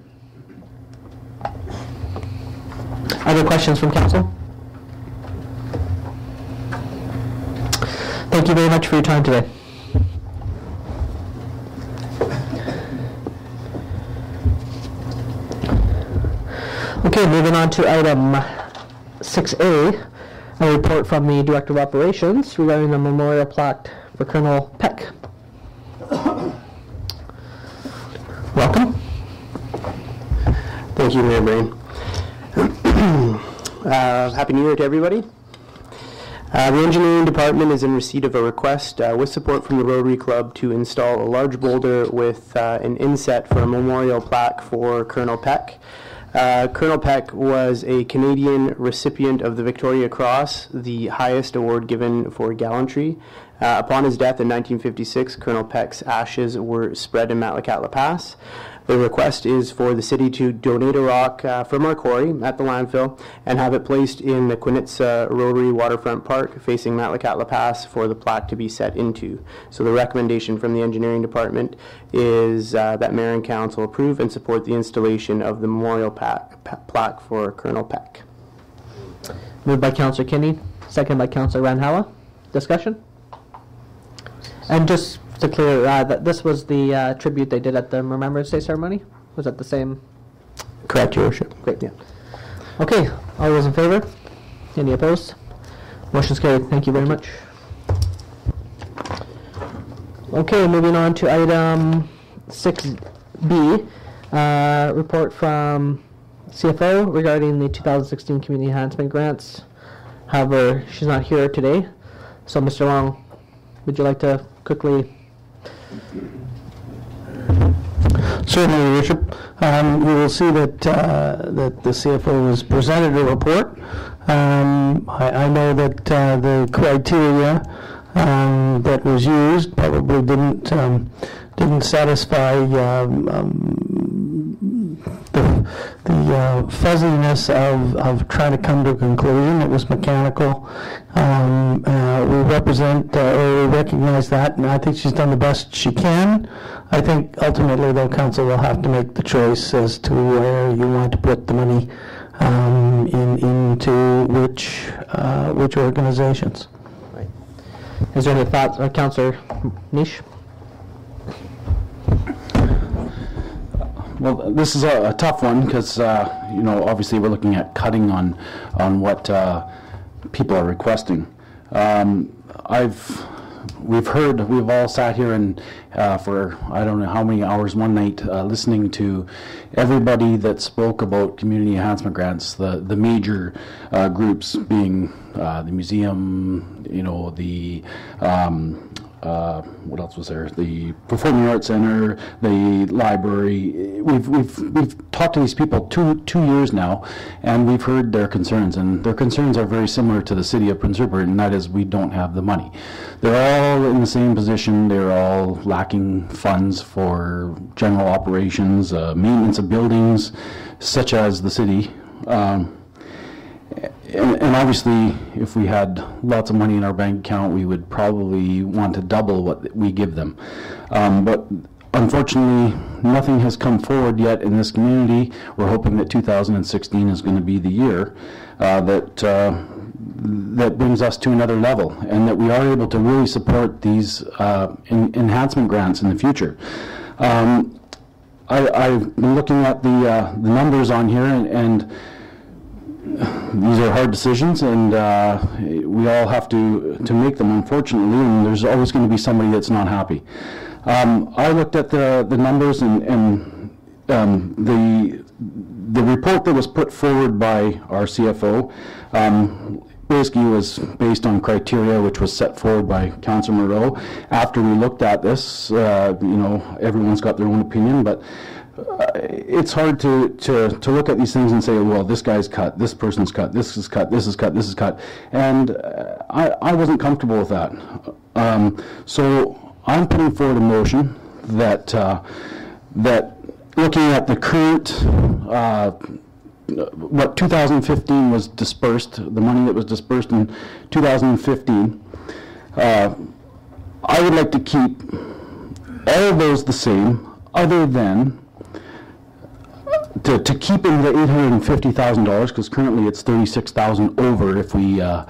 Other questions from council? Thank you very much for your time today. Okay, moving on to item 6A, a report from the Director of Operations regarding the memorial plaque for Colonel Peck. Welcome. Thank you, Mayor Brain. Uh, Happy New Year to everybody. Uh, The engineering department is in receipt of a request uh, with support from the Rotary Club to install a large boulder with uh, an inset for a memorial plaque for Colonel Peck. Uh, Colonel Peck was a Canadian recipient of the Victoria Cross, the highest award given for gallantry. Uh, Upon his death in 1956, Colonel Peck's ashes were spread in Metlakatla Pass. The request is for the city to donate a rock uh, from our quarry at the landfill and have it placed in the Kwinitsa Rotary Waterfront Park facing Metlakatla Pass for the plaque to be set into. So the recommendation from the engineering department is uh, that mayor and council approve and support the installation of the memorial plaque for Colonel Peck. Moved by Councillor Kinney, second by Councillor Randhawa. Discussion? And just to clear, uh, that this was the uh, tribute they did at the Remembrance Day ceremony? Was that the same Correct, Your Worship. Great, yeah. Okay, all those in favor? Any opposed? Motion's carried. Thank you very much. Okay, moving on to item 6B, uh, report from CFO regarding the 2016 Community Enhancement Grants. However, she's not here today. So, Mr. Long, would you like to quickly Certainly, Your Worship. Um, You will see that, uh, that the CFO has presented a report. Um, I I know that uh, the criteria um, that was used probably didn't, um, didn't satisfy um, um, the the uh, fuzziness of, of trying to come to a conclusion. It was mechanical. Um, uh, We represent, uh, or we recognize that, and I think she's done the best she can. I think ultimately, though, council will have to make the choice as to where you want to put the money um, in, into which, uh, which organizations. Right. Is there any thoughts, uh, Counselor Niesh? Well, this is a, a tough one because, uh, you know, obviously we're looking at cutting on, on what uh, people are requesting. Um, I've, we've heard, we've all sat here and uh, for I don't know how many hours one night uh, listening to everybody that spoke about community enhancement grants, the the major uh, groups being uh, the museum, you know, the um, uh, what else was there? The Performing Arts Center, the library. We've we've we've talked to these people two two years now, and we've heard their concerns, and their concerns are very similar to the city of Prince Rupert, and that is we don't have the money. They're all in the same position. They're all lacking funds for general operations, uh, maintenance of buildings, such as the city. Um, and, and obviously, if we had lots of money in our bank account, we would probably want to double what we give them. Um, but unfortunately, nothing has come forward yet in this community. We're hoping that 2016 is going to be the year uh, that uh, that brings us to another level, and that we are able to really support these uh, en- enhancement grants in the future. Um, I, I've been looking at the uh, the numbers on here, and, and these are hard decisions, and uh, we all have to to make them, unfortunately. And there's always going to be somebody that's not happy. Um, I looked at the the numbers, and, and um, the the report that was put forward by our CFO um, basically was based on criteria which was set forward by Councillor Mirau. After we looked at this, uh, you know, everyone's got their own opinion, but it's hard to, to, to look at these things and say, well, this guy's cut, this person's cut, this is cut, this is cut, this is cut. And uh, I, I wasn't comfortable with that. Um, so I'm putting forward a motion that, uh, that looking at the current, uh, what 2015 was dispersed, the money that was dispersed in 2015, uh, I would like to keep all of those the same, other than to, to keep in the eight hundred and fifty thousand dollars, because currently it's thirty-six thousand over if we, uh,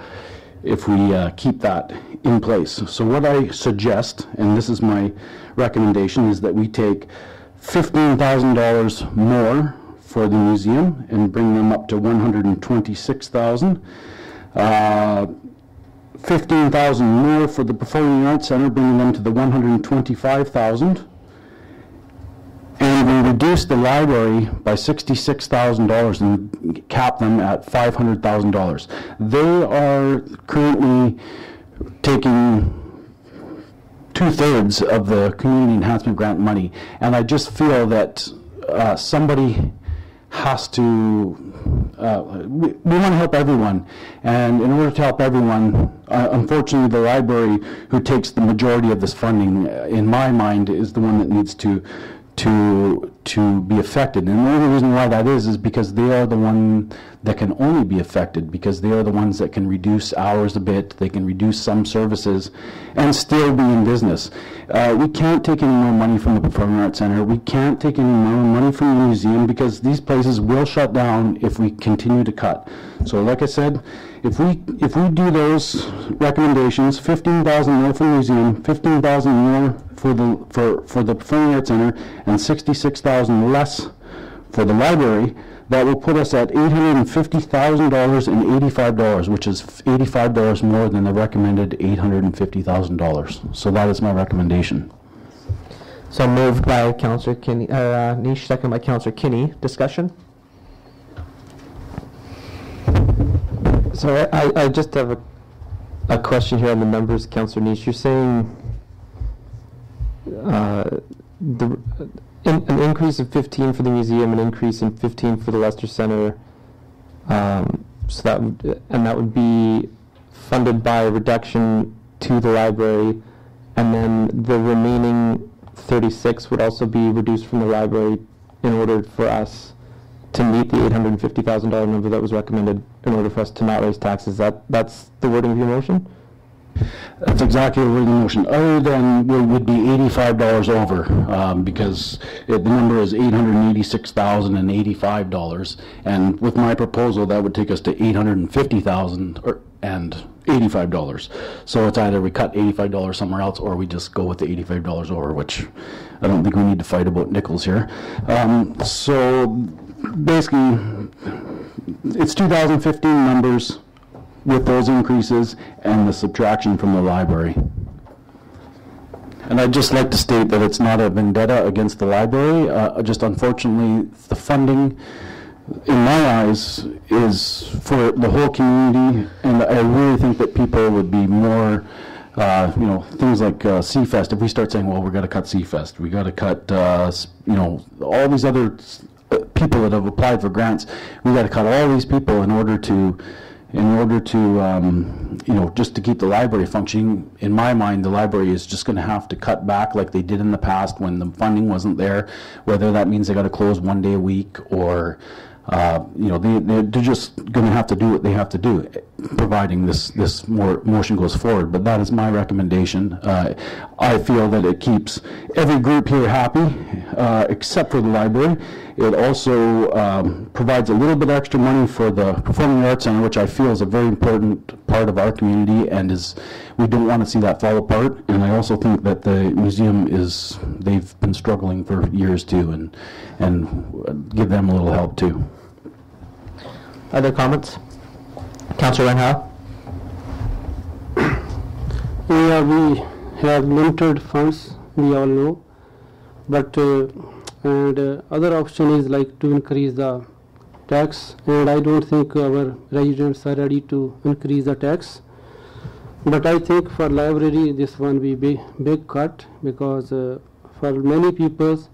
if we uh, keep that in place. So what I suggest, and this is my recommendation, is that we take fifteen thousand dollars more for the museum and bring them up to one hundred and twenty-six thousand. Uh, Fifteen thousand more for the Performing Arts Center, bringing them to the one hundred and we reduced the library by sixty-six thousand dollars and capped them at five hundred thousand dollars. They are currently taking two-thirds of the community enhancement grant money. And I just feel that uh, somebody has to, uh, we, we want to help everyone. And in order to help everyone, uh, unfortunately, the library, who takes the majority of this funding, uh, in my mind, is the one that needs to, to, to be affected. And the only reason why that is, is because they are the one that can only be affected, because they are the ones that can reduce hours a bit, they can reduce some services, and still be in business. Uh, we can't take any more money from the Performing Arts Center, we can't take any more money from the museum, because these places will shut down if we continue to cut. So like I said, if we, if we do those recommendations, fifteen thousand more for the museum, fifteen thousand more for the, for, for the Performing Arts Center, and sixty-six thousand less For the library, that will put us at $850,085, and eighty five dollars which is $85 more than the recommended $850,000. So that is my recommendation. So moved by Councilor Kinney, uh, Niesh, second by Councilor Kinney. Discussion? So I, I- I just have a, a question here on the numbers, Counselor Niesh. You're saying the, in- an increase of 15 for the museum, an increase in 15 for the Lester Center, um, so that would, and that would be funded by a reduction to the library, and then the remaining 36 would also be reduced from the library in order for us to meet the $850,000 number that was recommended in order for us to not raise taxes. That, that's the wording of your motion? That's exactly the wording of the motion, other than we would be eighty-five dollars over, um, because it- the number is eight hundred and eighty-six thousand and eighty-five dollars. And with my proposal, that would take us to eight hundred and fifty thousand and eighty-five dollars. So it's either we cut eighty-five dollars somewhere else, or we just go with the eighty-five dollars over, which I don't think we need to fight about nickels here. Um, so basically, it's two thousand fifteen numbers with those increases and the subtraction from the library. And I'd just like to state that it's not a vendetta against the library, uh, just unfortunately, the funding, in my eyes, is for the whole community, and I really think that people would be more, uh, you know, things like uh, if we start saying, well, we gotta cut Seafest, we gotta cut, uh, you know, all these other uh, people that have applied for grants, we gotta cut all these people in order to, in order to, um, you know, just to keep the library functioning, in my mind, the library is just going to have to cut back like they did in the past when the funding wasn't there, whether that means they got to close one day a week or, uh, you know, they, they're just going to have to do what they have to do, providing this, this more motion goes forward. But that is my recommendation. Uh, I feel that it keeps every group here happy, uh, except for the library. It also um, provides a little bit extra money for the Performing Arts Center, which I feel is a very important part of our community and is, we don't want to see that fall apart. And I also think that the museum is, they've been struggling for years too, and, and give them a little help too. Other comments? Counselor Randhawa? Yeah, we have limited funds, we all know. But, uh, and uh, other option is like to increase the tax. And I don't think our residents are ready to increase the tax. But I think for library, this one will be big, cut because uh, for many people,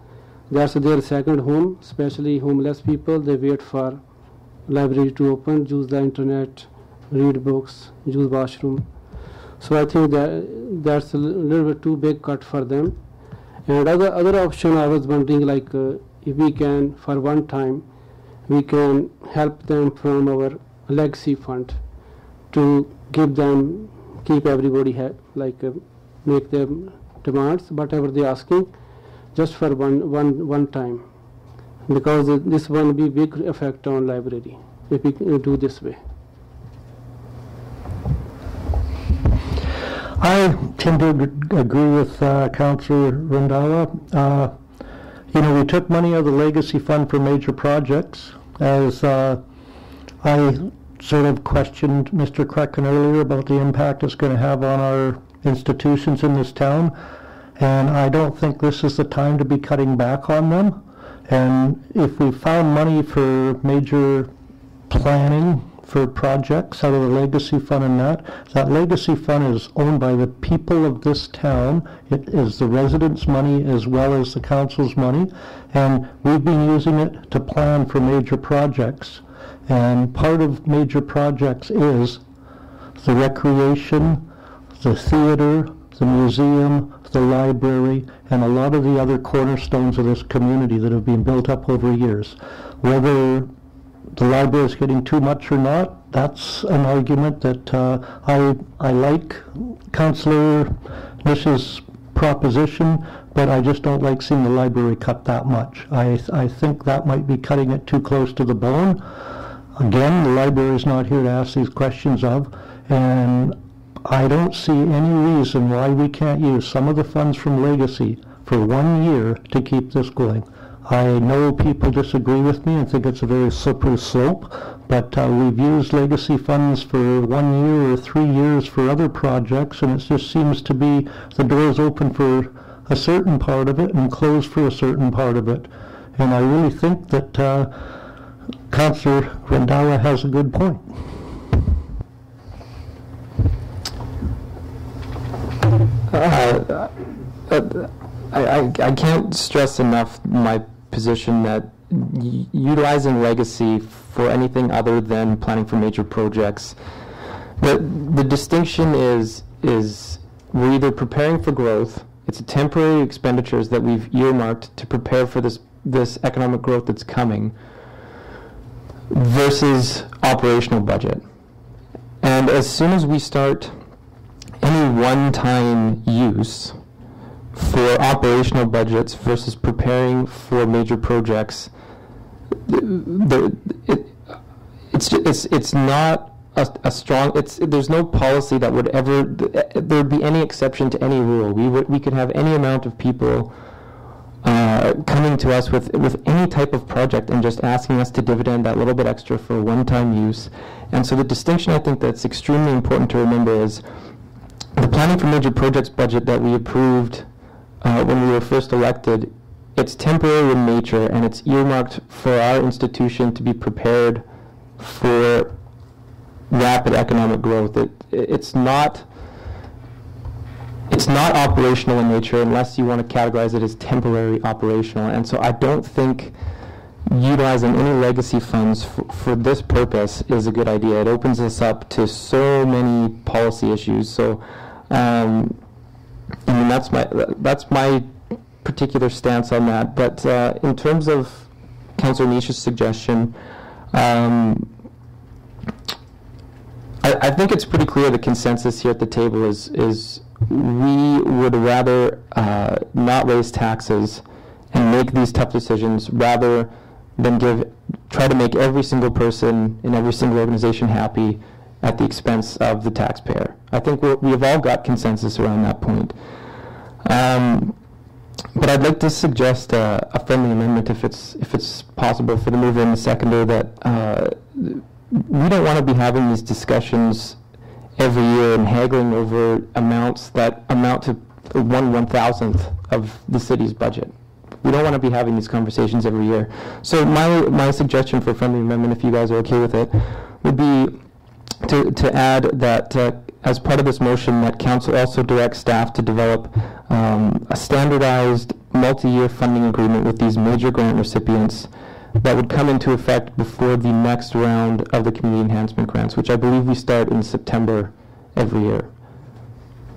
that's their second home, especially homeless people. They wait for library to open, use the internet, read books, use washroom. So I think that that's a little bit too big cut for them. And other other option I was wondering like uh, if we can for one time we can help them from our legacy fund to give them keep everybody like uh, make them demands whatever they asking just for one one one time because this one be big effect on library if we do this way. I tend to agree with uh, Councillor Randhawa. Uh, You know, we took money out of the legacy fund for major projects, as uh, I sort of questioned Mr. Krekic earlier about the impact it's going to have on our institutions in this town, and I don't think this is the time to be cutting back on them. And if we found money for major planning for projects out of the legacy fund and that. That legacy fund is owned by the people of this town. It is the residents' money as well as the council's money. And we've been using it to plan for major projects. And part of major projects is the recreation, the theater, the museum, the library, and a lot of the other cornerstones of this community that have been built up over years. Whether the library is getting too much or not, that's an argument that uh, I, I like Councillor Niesh's proposition, but I just don't like seeing the library cut that much. I, I think that might be cutting it too close to the bone. Again, the library is not here to ask these questions of, and I don't see any reason why we can't use some of the funds from Legacy for one year to keep this going. I know people disagree with me and think it's a very slippery slope, but uh, we've used legacy funds for one year or three years for other projects, and it just seems to be the door's open for a certain part of it and closed for a certain part of it. And I really think that uh, Councillor Randhawa has a good point. Uh, I, I, I can't stress enough my position that utilizing legacy for anything other than planning for major projects, the, the distinction is, is we're either preparing for growth, it's temporary expenditures that we've earmarked to prepare for this, this economic growth that's coming, versus operational budget. And as soon as we start any one-time use for operational budgets versus preparing for major projects, the, it, it's, it's, it's not a, a strong, it's, there's no policy that would ever, there would be any exception to any rule. We would, we could have any amount of people uh, coming to us with, with any type of project and just asking us to dividend that little bit extra for one-time use. And so the distinction I think that's extremely important to remember is the planning for major projects budget that we approved uh, when we were first elected, it's temporary in nature and it's earmarked for our institution to be prepared for rapid economic growth. It, it's not it's not operational in nature unless you want to categorize it as temporary operational. And so I don't think utilizing any legacy funds for, this purpose is a good idea. It opens us up to so many policy issues. So, um, I mean, that's my that's my particular stance on that. But uh, in terms of Councillor Niesh's suggestion, um, I, I think it's pretty clear the consensus here at the table is is we would rather uh, not raise taxes and make these tough decisions rather than give try to make every single person in every single organization happy at the expense of the taxpayer. I think we're, we've all got consensus around that point. Um, but I'd like to suggest uh, a friendly amendment, if it's if it's possible, for the mover and the seconder, that uh, we don't want to be having these discussions every year and haggling over amounts that amount to one one thousandth of the city's budget. We don't want to be having these conversations every year. So my my suggestion for friendly amendment, if you guys are okay with it, would be to, to add that uh, as part of this motion, that council also directs staff to develop um, a standardized multi-year funding agreement with these major grant recipients that would come into effect before the next round of the community enhancement grants, which I believe we start in September every year.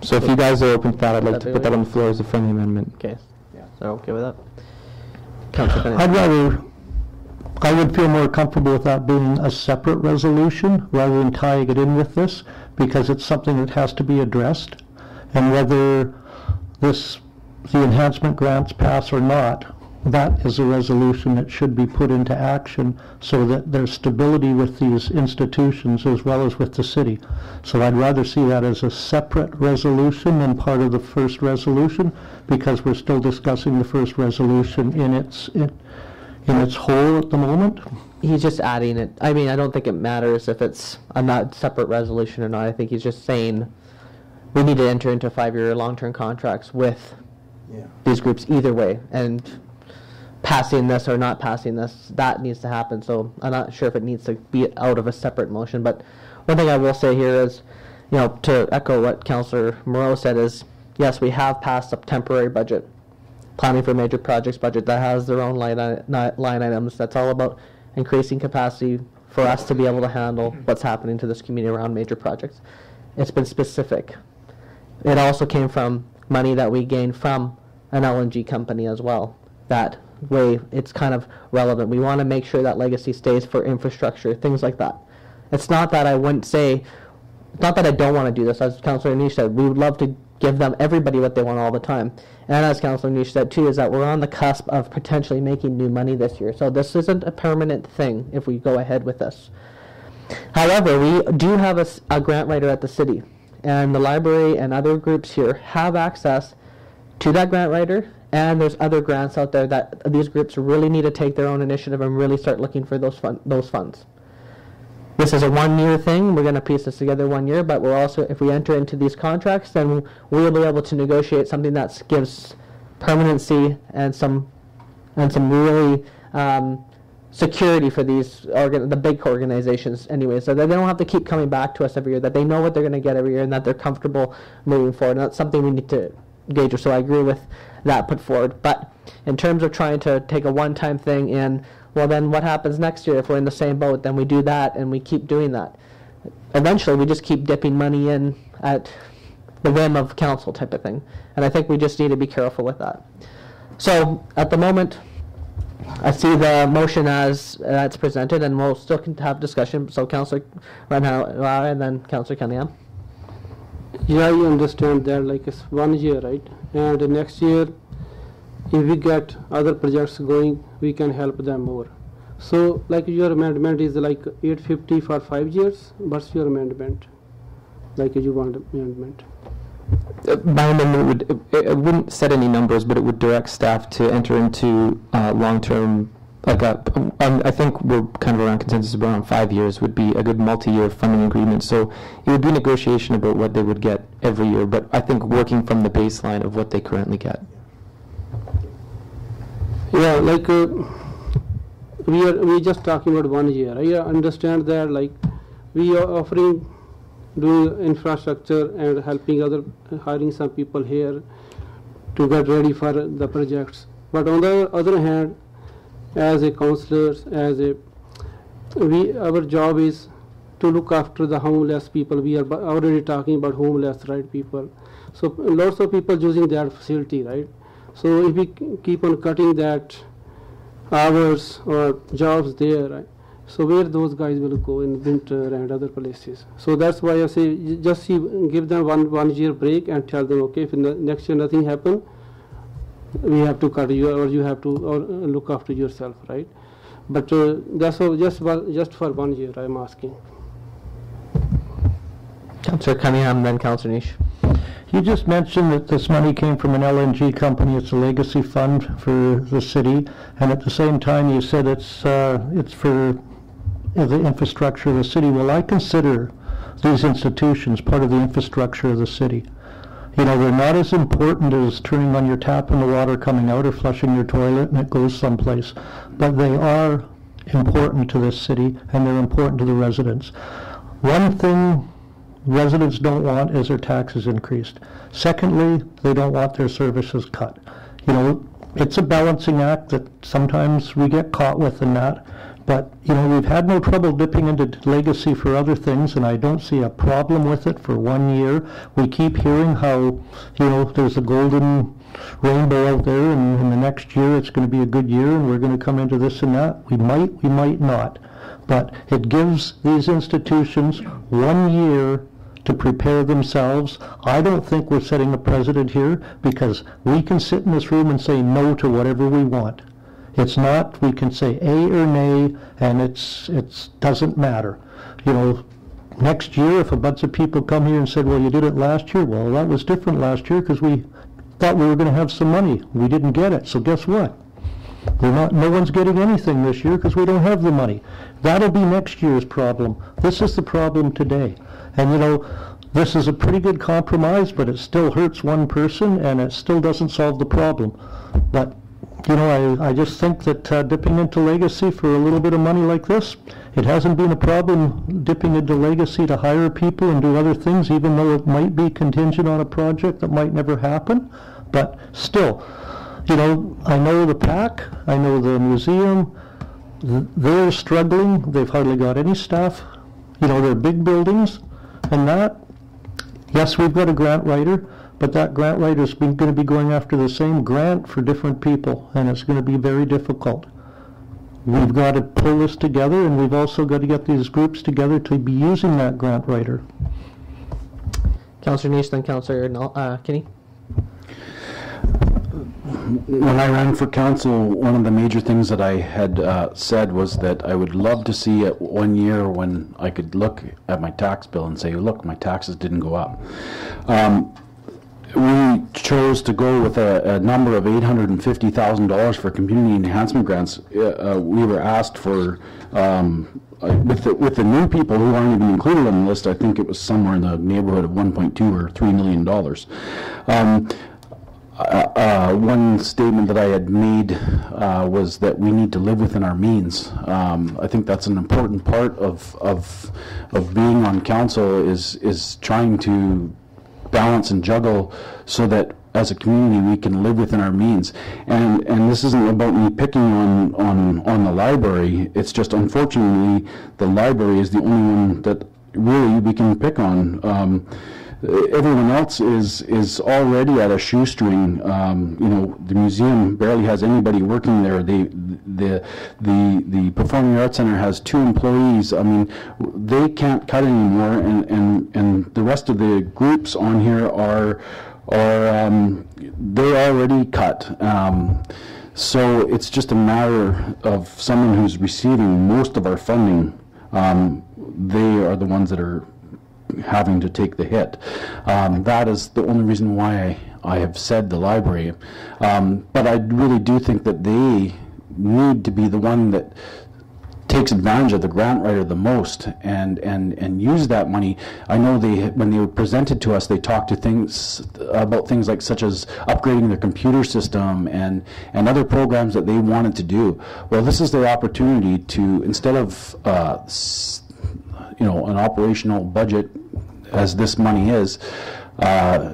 So if you guys are open to that, I'd like to put that on the floor as a friendly amendment. Okay. Yeah. So okay with that? Councillor I'd rather, I would feel more comfortable with that being a separate resolution rather than tying it in with this, because it's something that has to be addressed. And whether this, the enhancement grants pass or not, that is a resolution that should be put into action so that there's stability with these institutions as well as with the city. So I'd rather see that as a separate resolution than part of the first resolution, because we're still discussing the first resolution in its, in in its whole at the moment. He's just adding it. I mean, I don't think it matters if it's a not separate resolution or not. I think he's just saying we need to enter into five-year long-term contracts with these groups either way, and passing this or not passing this, that needs to happen. So I'm not sure if it needs to be out of a separate motion. But one thing I will say here is, you know, to echo what Councillor Mirau said is, yes, we have passed a temporary budget planning for major projects budget that has their own line, line items. That's all about increasing capacity for us to be able to handle mm-hmm. what's happening to this community around major projects. It's been specific. It also came from money that we gained from an LNG company as well. That way, it's kind of relevant. We want to make sure that legacy stays for infrastructure, things like that. It's not that I wouldn't say, it's not that I don't want to do this. As Councillor Niesh said, we would love to give them everybody what they want all the time. And as Councillor Niesh said too, is that we're on the cusp of potentially making new money this year. So this isn't a permanent thing if we go ahead with this. However, we do have a grant writer at the city, and the library and other groups here have access to that grant writer and there's other grants out there that these groups really need to take their own initiative and really start looking for those fun, those funds. This is a one-year thing. We're going to piece this together one year, but we're also, if we enter into these contracts, then we'll be able to negotiate something that gives permanency and some and some really um, security for these the big organizations anyway, so that they don't have to keep coming back to us every year. That they know what they're going to get every year, and that they're comfortable moving forward. And that's something we need to gauge. So I agree with that put forward. But in terms of trying to take a one-time thing and well, then what happens next year if we're in the same boat? Then we do that and we keep doing that. Eventually, we just keep dipping money in at the whim of council type of thing. And I think we just need to be careful with that. So at the moment, I see the motion as it's presented, and we'll still can have discussion. So Councillor Randhawa and then Councillor Cunningham. Yeah, I understand that like it's one year, right? And the next year, if we get other projects going, we can help them more. So like your amendment is like 850 for five years. What's your amendment? Like you want amendment? Uh, My amendment would, it, it wouldn't set any numbers, but it would direct staff to enter into uh, long-term, like a, um, I think we're kind of around consensus around five years would be a good multi-year funding agreement. So it would be negotiation about what they would get every year, but I think working from the baseline of what they currently get. Yeah, like uh, we are we just talking about one year. I understand that like we are offering doing infrastructure and helping other hiring some people here to get ready for the projects. But on the other hand, as a counselors, as a we our job is to look after the homeless people. We are already talking about homeless, right? People. So lots of people using that facility, right? So if we keep on cutting that hours or jobs there, right? so where those guys will go in winter and other places. So that's why I say just see, give them one one year break and tell them okay if the next year nothing happen, we have to cut you or you have to or uh, look after yourself, right? But uh, that's all just just for one year I'm asking. Councillor Cunningham, then Councillor Niesh. You just mentioned that this money came from an LNG company, it's a legacy fund for the city, and at the same time you said it's, uh, it's for the infrastructure of the city. Well, I consider these institutions part of the infrastructure of the city. You know, they're not as important as turning on your tap and the water coming out or flushing your toilet and it goes someplace, but they are important to this city and they're important to the residents. One thing residents don't want is their taxes increased. Secondly, they don't want their services cut. You know, it's a balancing act that sometimes we get caught with in that. But, you know, we've had no trouble dipping into legacy for other things, and I don't see a problem with it for one year. We keep hearing how, you know, there's a golden rainbow out there, and in the next year it's going to be a good year, and we're going to come into this and that. We might, we might not. But it gives these institutions one year to prepare themselves. I don't think we're setting a precedent here because we can sit in this room and say no to whatever we want. It's not, we can say A or nay, and it's, it doesn't matter. You know, next year, if a bunch of people come here and said, well, you did it last year, well, that was different last year because we thought we were going to have some money. We didn't get it, so guess what? We're not, no one's getting anything this year because we don't have the money. That'll be next year's problem. This is the problem today. And you know, this is a pretty good compromise, but it still hurts one person and it still doesn't solve the problem. But, you know, I, I just think that uh, dipping into legacy for a little bit of money like this, it hasn't been a problem dipping into legacy to hire people and do other things, even though it might be contingent on a project that might never happen. But still, you know, I know the PAC, I know the museum, th- they're struggling, they've hardly got any staff. You know, they're big buildings and that. Yes, we've got a grant writer, but that grant writer is gonna be going after the same grant for different people, and it's gonna be very difficult. We've got to pull this together, and we've also got to get these groups together to be using that grant writer. Councillor Niesh, then Councillor uh, Kinney. When I ran for council, one of the major things that I had uh, said was that I would love to see it one year when I could look at my tax bill and say, look, my taxes didn't go up. Um, we chose to go with a, a number of $850,000 for community enhancement grants. Uh, uh, We were asked for, um, uh, with the, with the new people who aren't even included on the list, I think it was somewhere in the neighborhood of 1.2 or 3 million dollars. Um, uh, uh, One statement that I had made uh, was that we need to live within our means. Um, I think that's an important part of, of, of being on council is, is trying to balance and juggle so that as a community we can live within our means. And and this isn't about me picking on on on the library. It's just unfortunately the library is the only one that really we can pick on. Um, everyone else is is already at a shoestring. Um, you know, the museum barely has anybody working there. The the the Performing Arts Center has two employees. I mean, they can't cut anymore, and and and the rest of the groups on here are are um, they're already cut. Um, so it's just a matter of someone who's receiving most of our funding. Um, they are the ones that are having to take the hit. Um, that is the only reason why I, I have said the library. Um, but I really do think that they need to be the one that takes advantage of the grant writer the most and and and use that money. I know they when they were presented to us, they talked to things about things like such as upgrading their computer system and and other programs that they wanted to do. Well, this is their opportunity to instead of uh, you know an operational budget as this money is. Uh,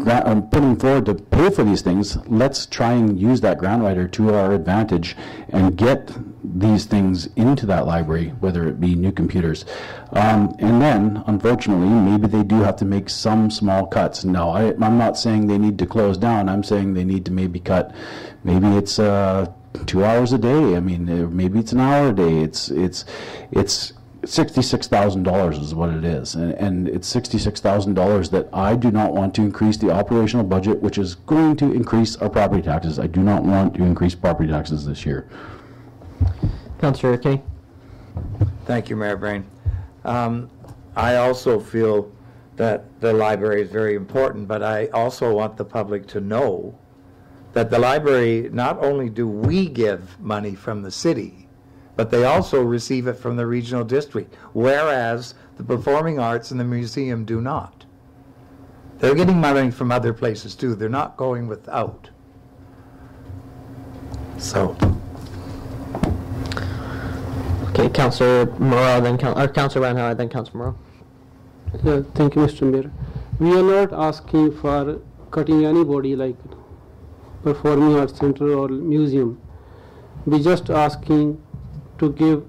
gra- um, putting forward to pay for these things, let's try and use that grant writer to our advantage and get these things into that library, whether it be new computers. Um, and then, unfortunately, maybe they do have to make some small cuts. No, I, I'm not saying they need to close down. I'm saying they need to maybe cut. Maybe it's uh, two hours a day. I mean, uh, maybe it's an hour a day. It's it's it's sixty-six thousand dollars is what it is, and, and it's sixty-six thousand dollars that I do not want to increase the operational budget, which is going to increase our property taxes. I do not want to increase property taxes this year. Councillor Kinney? Thank you, Mayor Brain. Um, I also feel that the library is very important, but I also want the public to know that the library, not only do we give money from the city, but they also receive it from the regional district, whereas the performing arts and the museum do not. They're getting money from other places too. They're not going without. So, Okay, Councillor Mirau, then, Coun- or Councillor Van then Councillor Mirau. Yeah, thank you, Mr. Mayor. We are not asking for cutting anybody like performing arts center or museum. We're just asking to give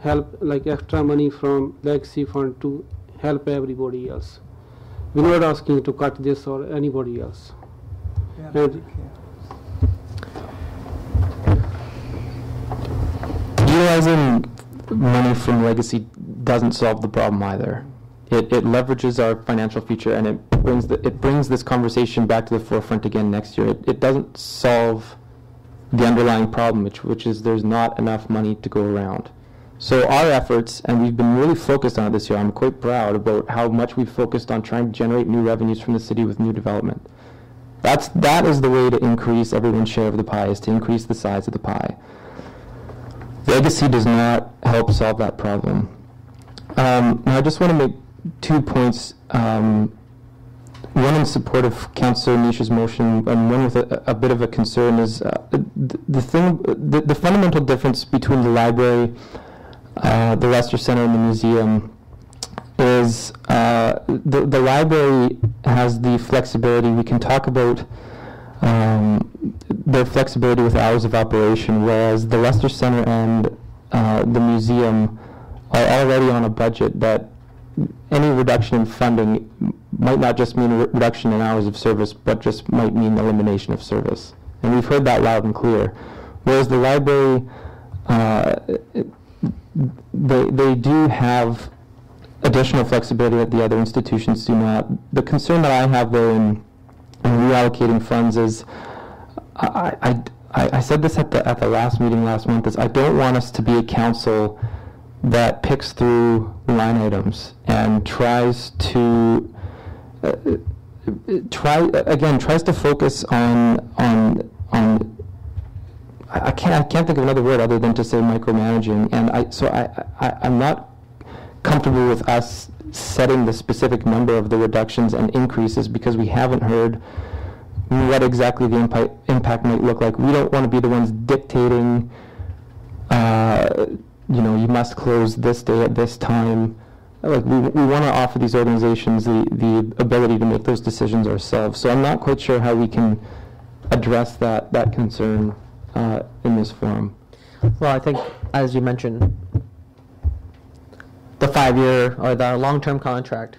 help like extra money from legacy fund to help everybody else. We're not asking to cut this or anybody else. And Utilizing money from legacy doesn't solve the problem either. It, it leverages our financial future and it brings the, it brings this conversation back to the forefront again next year. It, it doesn't solve the underlying problem, which, which is there's not enough money to go around. So our efforts, and we've been really focused on it this year, I'm quite proud about how much we've focused on trying to generate new revenues from the city with new development. That's, that is the way to increase everyone's share of the pie, is to increase the size of the pie. Legacy does not help solve that problem. Um, now, I just want to make two points. Um, one in support of Councillor Niesh's motion, and one with a, a bit of a concern is uh, the, the thing, the, the fundamental difference between the library, uh, the Lester Center, and the museum is uh, the, the library has the flexibility. We can talk about um, their flexibility with hours of operation, whereas the Lester Center and uh, the museum are already on a budget that any reduction in funding might not just mean a re- reduction in hours of service, but just might mean elimination of service. And we've heard that loud and clear. Whereas the library, uh, they, they do have additional flexibility that the other institutions do not. The concern that I have though in, in reallocating funds is, I, I, I I said this at the, at the last meeting last month, is I don't want us to be a council that picks through line items and tries to, uh, try again tries to focus on on on I can't I can't think of another word other than to say micromanaging and I so I, I I'm not comfortable with us setting the specific number of the reductions and increases because we haven't heard what exactly the impact impact might look like. We don't want to be the ones dictating uh, you know, you must close this day at this time. Like, we, we want to offer these organizations the, the ability to make those decisions ourselves. So I'm not quite sure how we can address that, that concern uh, in this forum. Well, I think, as you mentioned, the five-year or the long-term contract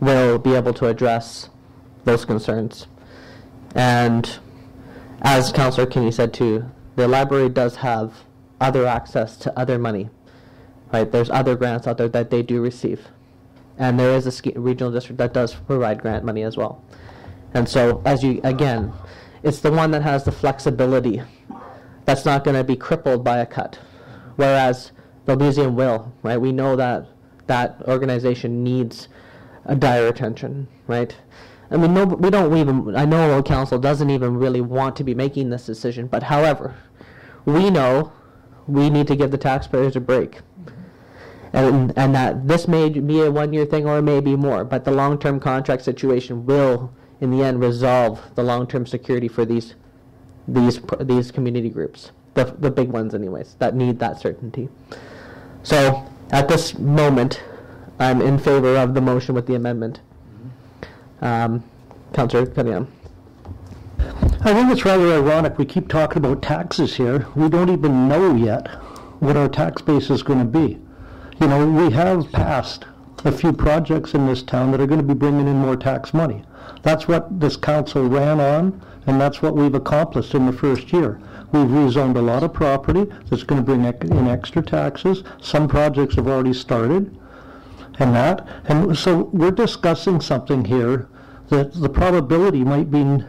will be able to address those concerns. And as Councillor Kinney said too, the library does have other access to other money. Right? There's other grants out there that they do receive. And there is a regional district that does provide grant money as well. And so, as you, again, it's the one that has the flexibility that's not going to be crippled by a cut. Whereas the museum will, right? We know that that organization needs a dire attention, right? I mean, no, we don't even, I know council doesn't even really want to be making this decision, but however, we know we need to give the taxpayers a break. And, and that this may be a one-year thing or it may be more, but the long-term contract situation will, in the end, resolve the long-term security for these these these community groups, the the big ones, anyways, that need that certainty. So at this moment, I'm in favor of the motion with the amendment. Um, Councillor Cunningham. I think it's rather ironic, we keep talking about taxes here, we don't even know yet what our tax base is going to be. You know, we have passed a few projects in this town that are going to be bringing in more tax money. That's what this council ran on, and that's what we've accomplished in the first year. We've rezoned a lot of property that's going to bring in extra taxes. Some projects have already started, and that. And so we're discussing something here that the probability might be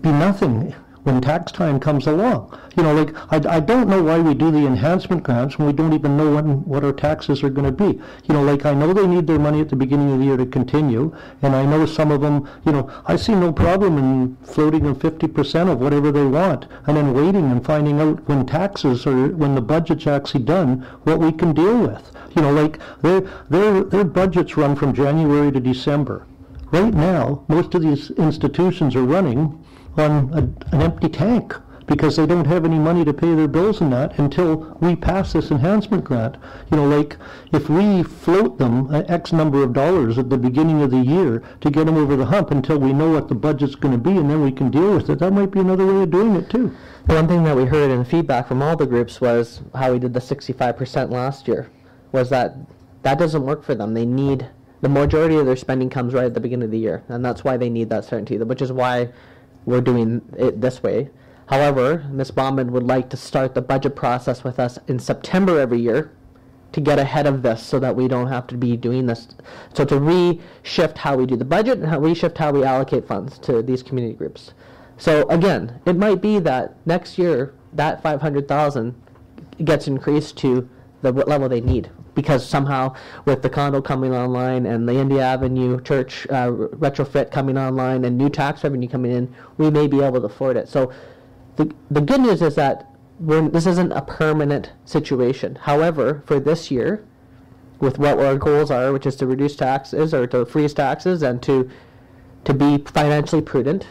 be nothing when tax time comes along. You know, like, I, I don't know why we do the enhancement grants when we don't even know when, what our taxes are gonna be. You know, like, I know they need their money at the beginning of the year to continue, and I know some of them, you know, I see no problem in floating them fifty percent of whatever they want, and then waiting and finding out when taxes or when the budget's actually done, what we can deal with. You know, like, their, their, their budgets run from January to December. Right now, most of these institutions are running on a, an empty tank because they don't have any money to pay their bills and that until we pass this enhancement grant. You know, like if we float them X number of dollars at the beginning of the year to get them over the hump until we know what the budget's going to be and then we can deal with it, that might be another way of doing it too. The one thing that we heard in feedback from all the groups was how we did the 65% last year, was that that doesn't work for them. They need, the majority of their spending comes right at the beginning of the year, and that's why they need that certainty, which is why we're doing it this way. However, Ms. Bomben would like to start the budget process with us in September every year to get ahead of this so that we don't have to be doing this. So to reshift how we do the budget and how reshift how we allocate funds to these community groups. So again, it might be that next year that 500,000 gets increased to the level they need because somehow with the condo coming online and the India Avenue Church uh, retrofit coming online and new tax revenue coming in, we may be able to afford it. So the, the good news is that this isn't a permanent situation. However, for this year, with what our goals are, which is to reduce taxes or to freeze taxes and to to be financially prudent,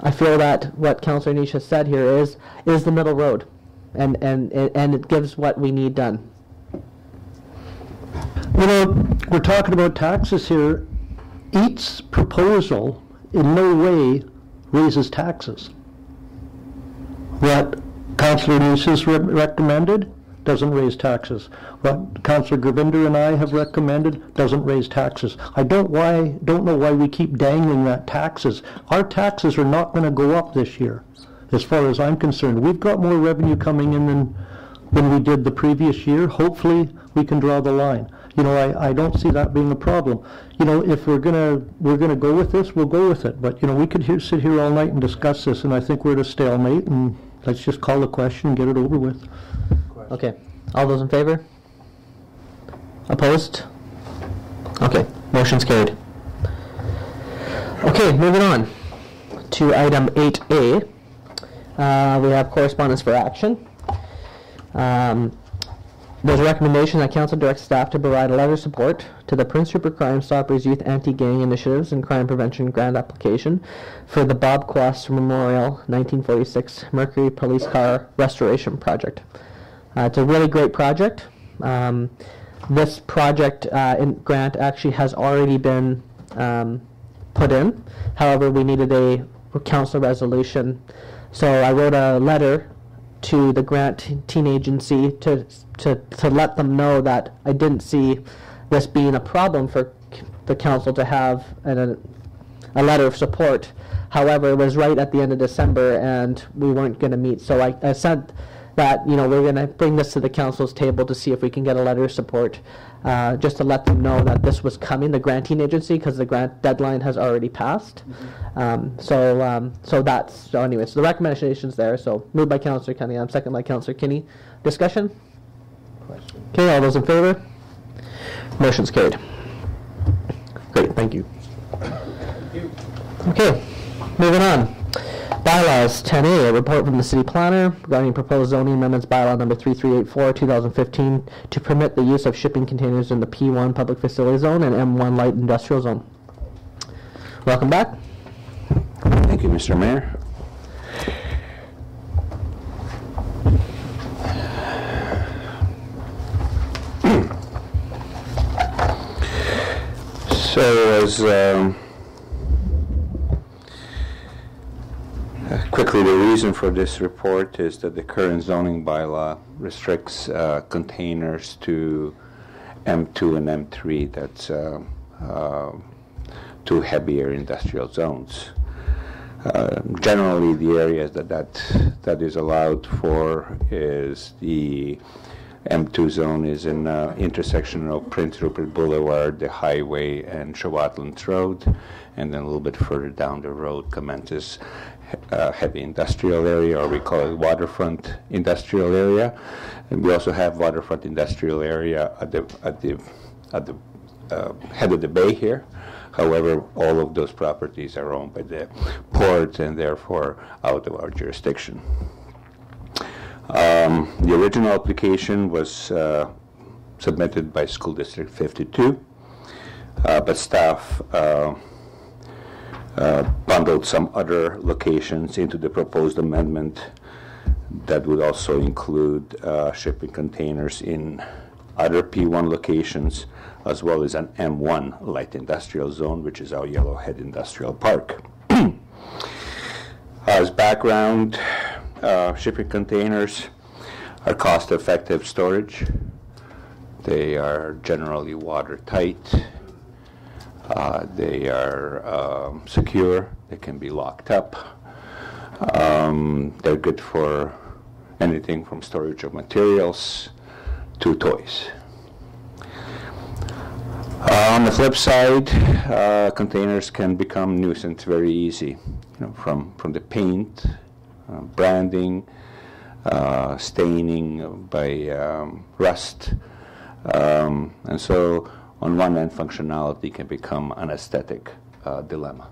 I feel that what Councillor Niesh said here is is the middle road, and and and it gives what we need done. You know, we're talking about taxes here. Each proposal in no way raises taxes. What Councillor Nuisance re- recommended doesn't raise taxes. What Councillor Gurvinder and I have recommended doesn't raise taxes. I don't why, don't know why we keep dangling that taxes. Our taxes are not going to go up this year, as far as I'm concerned. We've got more revenue coming in than, than we did the previous year. Hopefully, we can draw the line. You know, I, I don't see that being a problem. You know, if we're gonna, we're gonna go with this, we'll go with it. But, you know, we could sit here all night and discuss this, and I think we're at a stalemate, and let's just call the question and get it over with. Okay, all those in favor? Opposed? Okay, motion's carried. Okay, moving on to item 8A. Uh, We have correspondence for action. Um, There's a recommendation that council directs staff to provide a letter of support to the Prince Rupert Crime Stoppers Youth Anti-Gang Initiatives and Crime Prevention Grant application for the Bob Quast Memorial 1946 Mercury Police Car Restoration Project. Uh, It's a really great project. Um, This project uh, in- grant actually has already been um, put in. However, we needed a council resolution. So I wrote a letter to the grant teen agency to, to, to let them know that I didn't see this being a problem for the council to have an, a, a letter of support. However, it was right at the end of December and we weren't going to meet. So I, I sent that, you know, we're going to bring this to the council's table to see if we can get a letter of support, uh, just to let them know that this was coming, the granting agency, because the grant deadline has already passed. Um, so, um, so that's, so anyway, so the recommendation's there. So moved by Councillor Cunningham, second by Councillor Kinney. Discussion? Okay, all those in favor? Motion's carried. Great, thank you. Okay, moving on. Bylaws 10A, a report from the city planner regarding proposed zoning amendments bylaw number 3384, 2015, to permit the use of shipping containers in the P1 public facility zone and M1 light industrial zone. Welcome back. Thank you, Mr. Mayor. So as, um, uh, quickly, the reason for this report is that the current zoning bylaw restricts uh, containers to M2 and M3, that's uh, uh, two heavier industrial zones. Uh, Generally, the areas that that that is allowed for is the M2 zone is in uh, intersection of Prince Rupert Boulevard, the highway, and Shawatlands Road, and then a little bit further down the road commences uh, heavy industrial area, or we call it waterfront industrial area. And we also have waterfront industrial area at the at the at the uh, head of the bay here. However, all of those properties are owned by the port and therefore out of our jurisdiction. Um, The original application was uh, submitted by School District 52, uh, but staff uh, bundled some other locations into the proposed amendment that would also include uh, shipping containers in other P1 locations, as well as an M1 light industrial zone, which is our Yellowhead Industrial Park. As background, uh, shipping containers are cost-effective storage. They are generally watertight. Uh, They are um, secure. They can be locked up. Um, They're good for anything from storage of materials to toys. Uh, On the flip side, uh, containers can become nuisance very easy, you know, from, from the paint, uh, branding, uh, staining by um, rust. Um, And so, on one end, functionality can become an aesthetic uh, dilemma.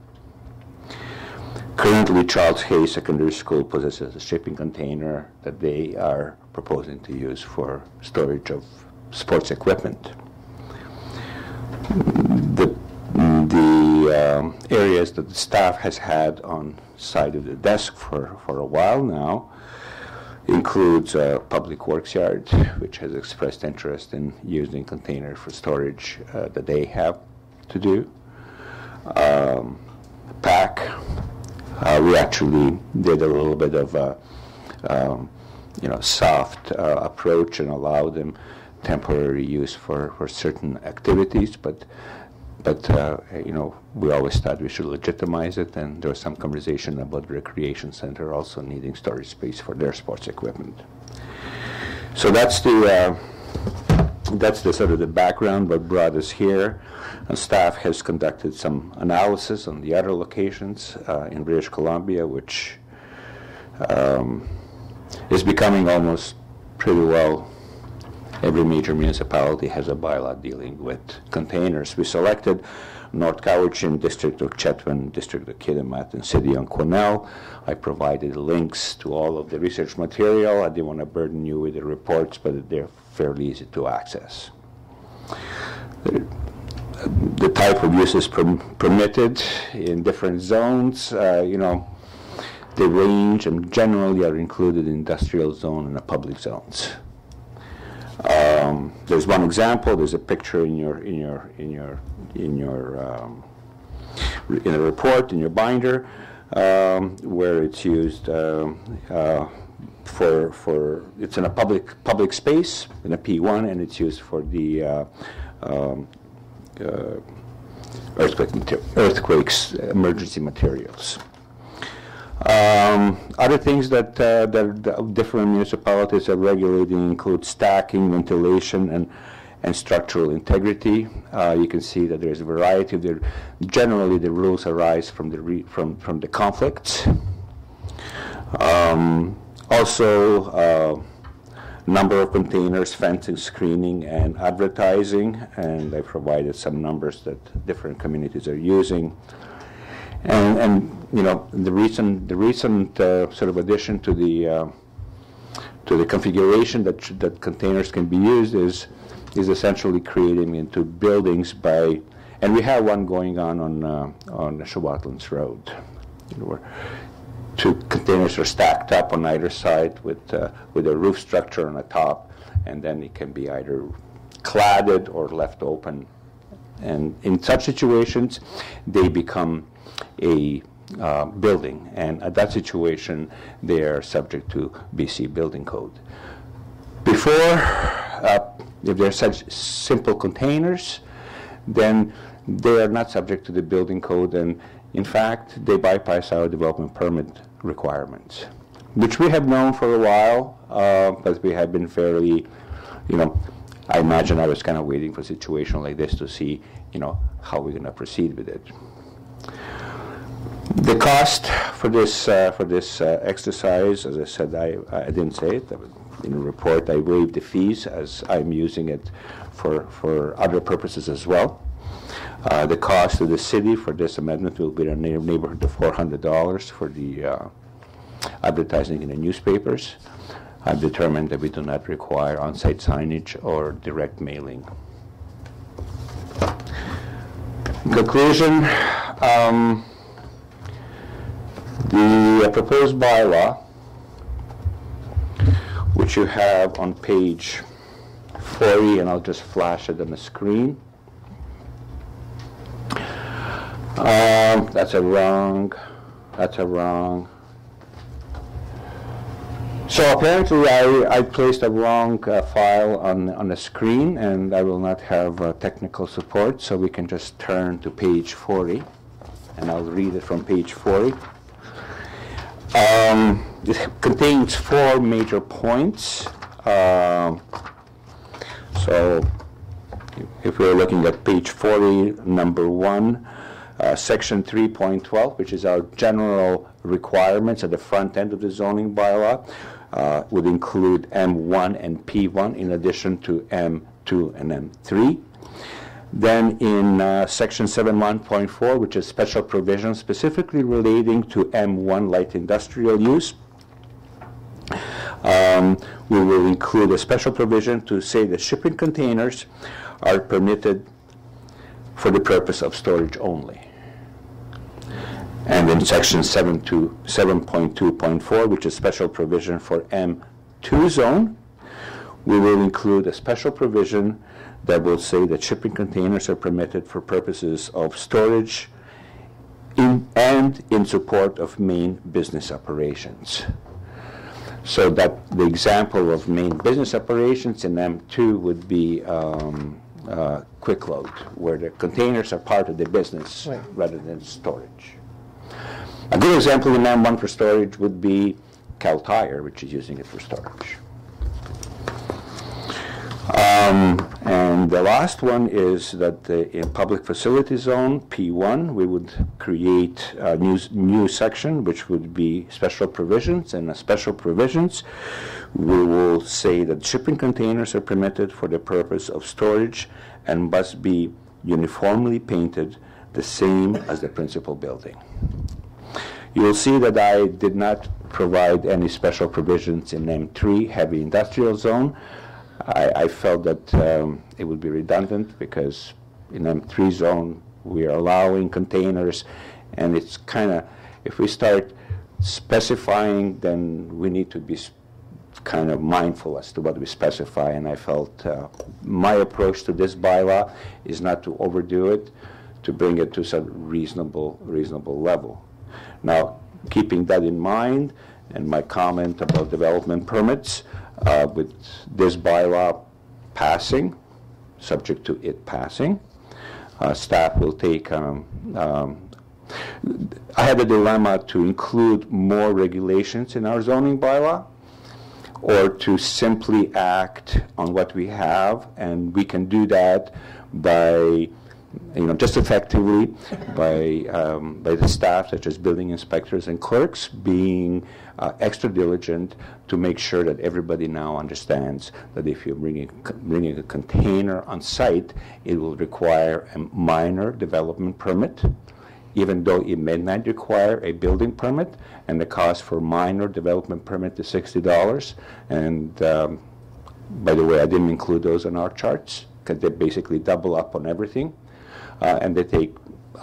Currently, Charles Hays Secondary School possesses a shipping container that they are proposing to use for storage of sports equipment. The, the um, areas that the staff has had on side of the desk for, for a while now includes a public works yard, which has expressed interest in using container for storage uh, that they have to do. Um, PAC, uh, we actually did a little bit of a, um, you know, soft uh, approach and allowed them temporary use for, for certain activities, but but uh, you know, we always thought we should legitimize it, and there was some conversation about the recreation center also needing storage space for their sports equipment. So that's the uh, that's the sort of the background what brought us here. And staff has conducted some analysis on the other locations uh, in British Columbia, which um, is becoming almost pretty well Every major municipality has a bylaw dealing with containers. We selected North Cowichan, District of Chetwynd, District of Kitimat, and City on Quesnel. I provided links to all of the research material. I didn't want to burden you with the reports, but they're fairly easy to access. The type of use is perm- permitted in different zones. Uh, you know, they range and generally are included in industrial zone and public zones. Um, there's one example. There's a picture in your in your in your in your um, in a report in your binder um, where it's used um, uh, for for it's in a public public space in a P1 and it's used for the uh, um, uh, earthquake earthquakes emergency materials. Um, Other things that, uh, that different municipalities are regulating include stacking, ventilation, and, and structural integrity. Uh, You can see that there's a variety generally the rules arise from the, re- from, from the conflicts. Um, Also, uh, number of containers, fencing, screening, and advertising, and I provided some numbers that different communities are using. And, and you know, the recent, the recent uh, sort of addition to the, uh, to the configuration that, that containers can be used is, is essentially creating into buildings by, and we have one going on on, uh, on Shawatlands Road. where Two containers are stacked up on either side with, uh, with a roof structure on the top, and then it can be either cladded or left open and in such situations, they become a uh, building, and at that situation, they are subject to BC Building Code. Before, uh, if they're such simple containers, then they are not subject to the building code, and in fact, they bypass our development permit requirements, which we have known for a while, uh, but we have been fairly, you know, I imagine I was kind of waiting for a situation like this to see, you know, how we're going to proceed with it. The cost for this uh, for this uh, exercise, as I said, I, I didn't say it in the report. I waived the fees as I'm using it for for other purposes as well. Uh, the cost to the city for this amendment will be in the neighborhood of $400 for the uh, advertising in the newspapers. I've determined that we do not require on-site signage or direct mailing. In conclusion, um, the proposed bylaw, which you have on page 40, and I'll just flash it on the screen. Um, That's a wrong, that's a wrong. So apparently I, I placed a wrong uh, file on, on the screen and I will not have uh, technical support, so we can just turn to page 40 and I'll read it from page 40. Um, It contains four major points. Um, So if we're looking at page 40, number one, uh, section 3.12, which is our general requirements at the front end of the zoning bylaw, uh, would include M1 and P1 in addition to M2 and M3. Then in uh, section 7.1.4, which is special provisions specifically relating to M1 light industrial use, um, we will include a special provision to say that shipping containers are permitted for the purpose of storage only. And in section 7.2.4, which is special provision for M2 zone, we will include a special provision that will say that shipping containers are permitted for purposes of storage in, and in support of main business operations. So that the example of main business operations in M2 would be um, uh, Quickload, where the containers are part of the business rather than storage. A good example in M1 for storage would be Kal Tire, which is using it for storage. Um, And the last one is that the- in public facility zone, P1, we would create a new, new section, which would be special provisions, and the special provisions we will say that shipping containers are permitted for the purpose of storage and must be uniformly painted the same as the principal building. You will see that I did not provide any special provisions in M3 heavy industrial zone. I, I felt that um, it would be redundant because in M3 zone we are allowing containers, and it's kind of if we start specifying, then we need to be kind of mindful as to what we specify. And I felt uh, my approach to this bylaw is not to overdo it, to bring it to some reasonable reasonable level. Now, keeping that in mind, and my comment about development permits, uh, with this bylaw passing, subject to it passing, uh, staff will take, um, um, I had a dilemma to include more regulations in our zoning bylaw, or to simply act on what we have, and we can do that by, you know, just effectively by, um, by the staff, such as building inspectors and clerks, being uh, extra diligent to make sure that everybody now understands that if you're bringing, bringing a container on site, it will require a minor development permit, even though it may not require a building permit, and the cost for minor development permit is sixty dollars. And um, by the way, I didn't include those on our charts because they basically double up on everything, uh, and they take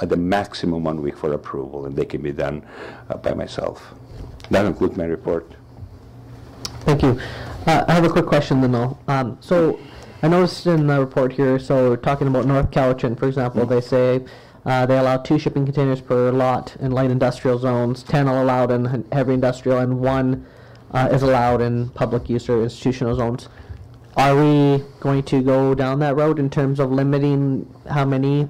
at the maximum one week for approval, and they can be done uh, by myself. That concludes my report. Thank you. Uh, I have a quick question then, though. Um, so, I noticed in the report here, so talking about North Cowichan, for example, they say uh, they allow two shipping containers per lot in light industrial zones, 10 are allowed in heavy industrial, and one uh, is allowed in public use or institutional zones. Are we going to go down that road in terms of limiting how many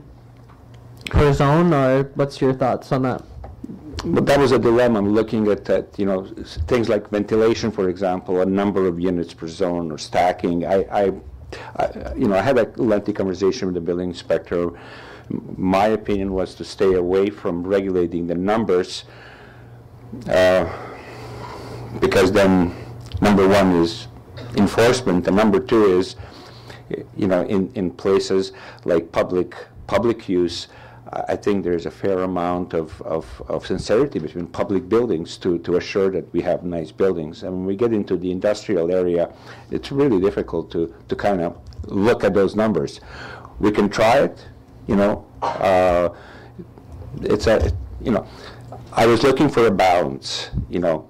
per zone, or what's your thoughts on that? But that was a dilemma. I'm looking at that, you know, things like ventilation, for example, a number of units per zone or stacking. I, I, I you know, I had a lengthy conversation with the building inspector. My opinion was to stay away from regulating the numbers uh, because then, number one is enforcement, and number two is, you know, in, in places like public, public use, I think there's a fair amount of, of, of sincerity between public buildings to, to assure that we have nice buildings. And when we get into the industrial area, it's really difficult to, to kind of look at those numbers. We can try it, you know, uh, it's a, you know, I was looking for a balance, you know,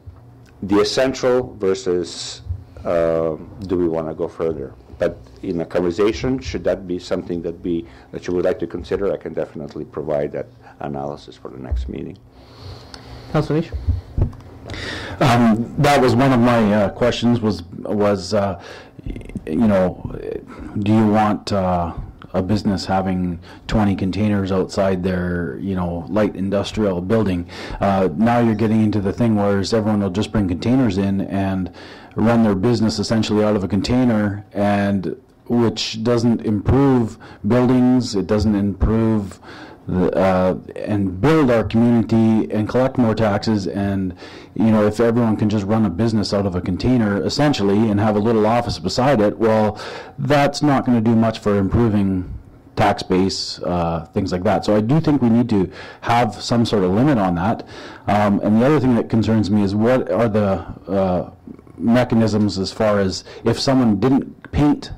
the essential versus uh, do we want to go further? But in a conversation, should that be something that be, that you would like to consider, I can definitely provide that analysis for the next meeting. Councilor Niesh? Um, That was one of my uh, questions, was, was, uh, you know, do you want uh, a business having 20 containers outside their, you know, light industrial building? Uh, Now you're getting into the thing where everyone will just bring containers in and run their business essentially out of a container, and, which doesn't improve buildings, it doesn't improve the, uh, and build our community and collect more taxes and you know if everyone can just run a business out of a container essentially and have a little office beside it well that's not going to do much for improving tax base uh, things like that. So I do think we need to have some sort of limit on that. Um, and the other thing that concerns me is what are the uh, mechanisms as far as if someone didn't paint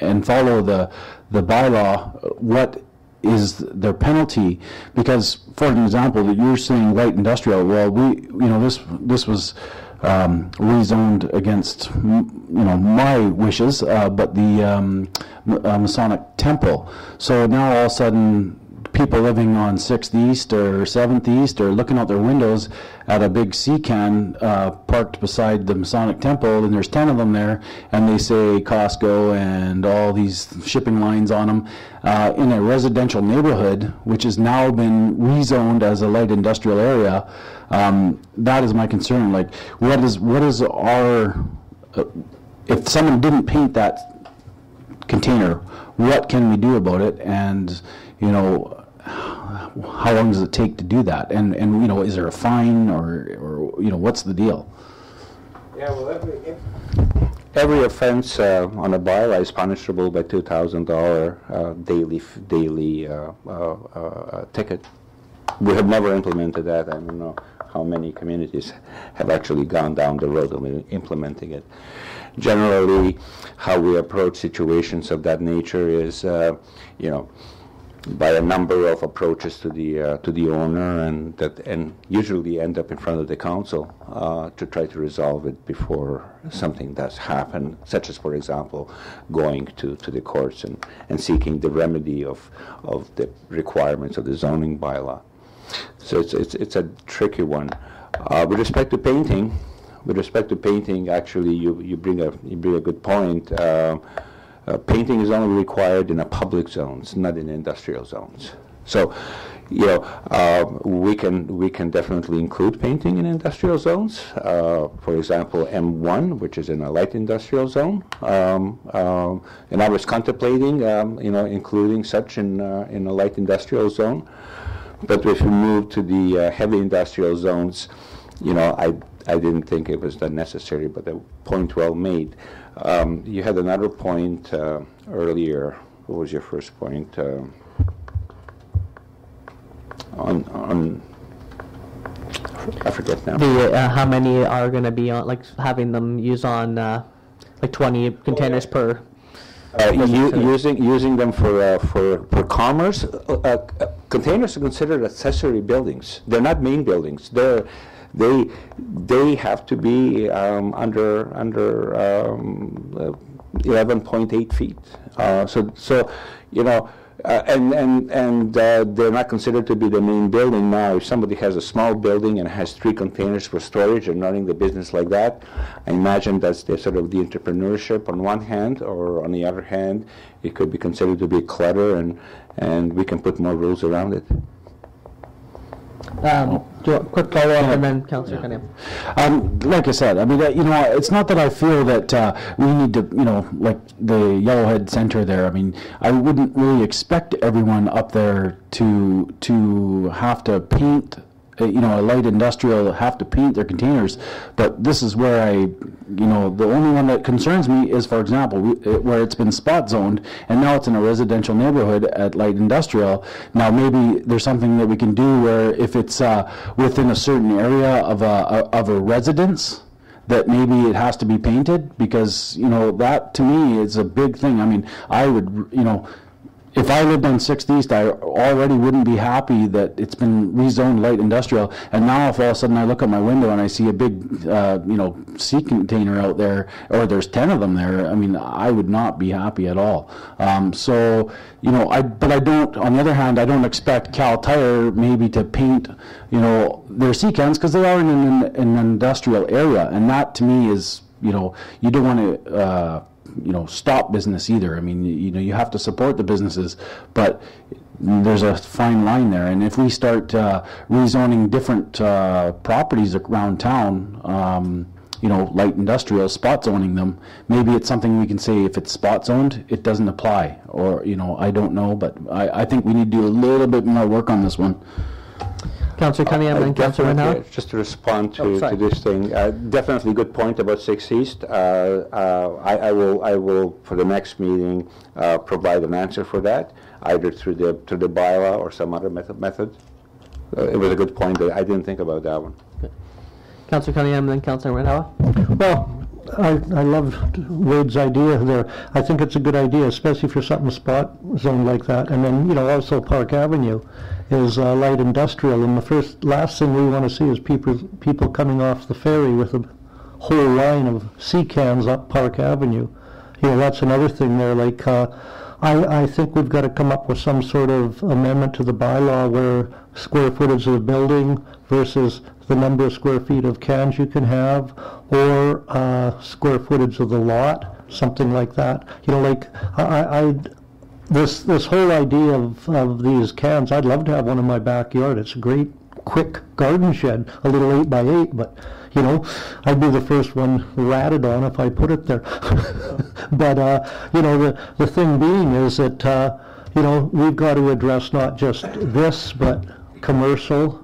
and follow the the bylaw, what is their penalty? Because, for an example, that you're saying light industrial. Well, we, you know, this this was um, rezoned against, you know, my wishes, uh, but the um, uh, Masonic Temple. So now all of a sudden, people living on Sixth East or Seventh East are looking out their windows at a big sea can uh, parked beside the Masonic Temple, and there's ten of them there, and they say COSCO and all these shipping lines on them uh, in a residential neighborhood, which has now been rezoned as a light industrial area. Um, that is my concern. Like, what is what is our uh, if someone didn't paint that container, what can we do about it? And, you know, how long does it take to do that? And, and, you know, is there a fine or, or, you know, what's the deal? Yeah, well, every, if, Every offense uh, on a bylaw is punishable by $2,000 uh, daily, daily uh, uh, uh, ticket. We have never implemented that. I don't know how many communities have actually gone down the road of implementing it. Generally, how we approach situations of that nature is, uh, you know, by a number of approaches to the uh, to the owner, and that and usually end up in front of the council uh, to try to resolve it before something does happen, such as, for example, going to, to the courts and, and seeking the remedy of of the requirements of the zoning bylaw. So it's it's, it's a tricky one. Uh, with respect to painting, with respect to painting, actually, you, you bring a you bring a good point. Uh, painting is only required in a public zones, not in industrial zones. So, you know, uh, we can we can definitely include painting in industrial zones. Uh, for example, M1, which is in a light industrial zone, um, um, and I was contemplating, um, you know, including such in uh, in a light industrial zone. But if we move to the uh, heavy industrial zones, you know, I I didn't think it was that necessary, but the point well made. Um, you had another point uh, earlier. What was your first point? Um on on I forget now. The, uh, how many are gonna be on, like, having them use on, uh, like twenty containers per? Uh, using using them for uh, for for commerce, uh, uh, containers are considered accessory buildings. They're not main buildings. They're they they have to be um, under under um, uh, 11.8 feet. Uh, so so you know. Uh, and and and uh, they're not considered to be the main building now. If somebody has a small building and has three containers for storage and running the business like that, I imagine that's the sort of the entrepreneurship on one hand, or on the other hand, it could be considered to be clutter, and and we can put more rules around it. Um, you want, quick follow-up and then Councillor Cunningham. Um, like I said, I mean, uh, you know, it's not that I feel that uh, we need to, you know, like the Yellowhead Center there. I mean, I wouldn't really expect everyone up there to to have to paint. Uh, You know, a light industrial have to paint their containers, but this is where I, you know, the only one that concerns me is, for example, uh, where it's been spot zoned, and now it's in a residential neighborhood at light industrial. Now maybe there's something that we can do where if it's uh, within a certain area of a of a residence, that maybe it has to be painted because you know that to me is a big thing. I mean, I would you know. If I lived on Sixth East, I already wouldn't be happy that it's been rezoned light industrial. And now, if all of a sudden I look out my window and I see a big, uh, you know, sea container out there, or there's ten of them there, I mean, I would not be happy at all. Um, so, you know, I but I don't. On the other hand, I don't expect Kal Tire maybe to paint, you know, their sea cans because they are in an, an industrial area, and that to me is, you know, you don't want to. Uh, you know, stop business either. I mean, you, know, you have to support the businesses, but there's a fine line there. And if we start uh, rezoning different uh, properties around town, um, you know, light industrial, spot zoning them, maybe it's something we can say if it's spot zoned, it doesn't apply. Or, you know, I don't know, but I, I think we need to do a little bit more work on this one. Councillor Cunningham and then Councillor Definitely, Just to respond Oh, to, sorry. to this thing, uh, definitely a good point about Six East. Uh, uh, I, I will, I will, for the next meeting, uh, provide an answer for that, either through the, through the bylaw or some other method. method. Uh, It was a good point, that I didn't think about that one. Councillor Cunningham and then Councillor Randhawa. Well, I, I loved Wade's idea there. I think it's a good idea, especially for something spot zone like that. And then, you know, also Park Avenue is uh, light industrial. And the first, last thing we want to see is people, people coming off the ferry with a whole line of sea cans up Park Avenue. You know, that's another thing there, like, uh, I, I think we've got to come up with some sort of amendment to the bylaw where square footage of the building versus the number of square feet of cans you can have, or uh, square footage of the lot, something like that. You know, like, I, I, this, this whole idea of, of these cans, I'd love to have one in my backyard. It's a great, quick garden shed, a little eight by eight, but, you know, I'd be the first one ratted on if I put it there. But, uh, you know, the, the thing being is that, uh, you know, we've got to address not just this, but commercial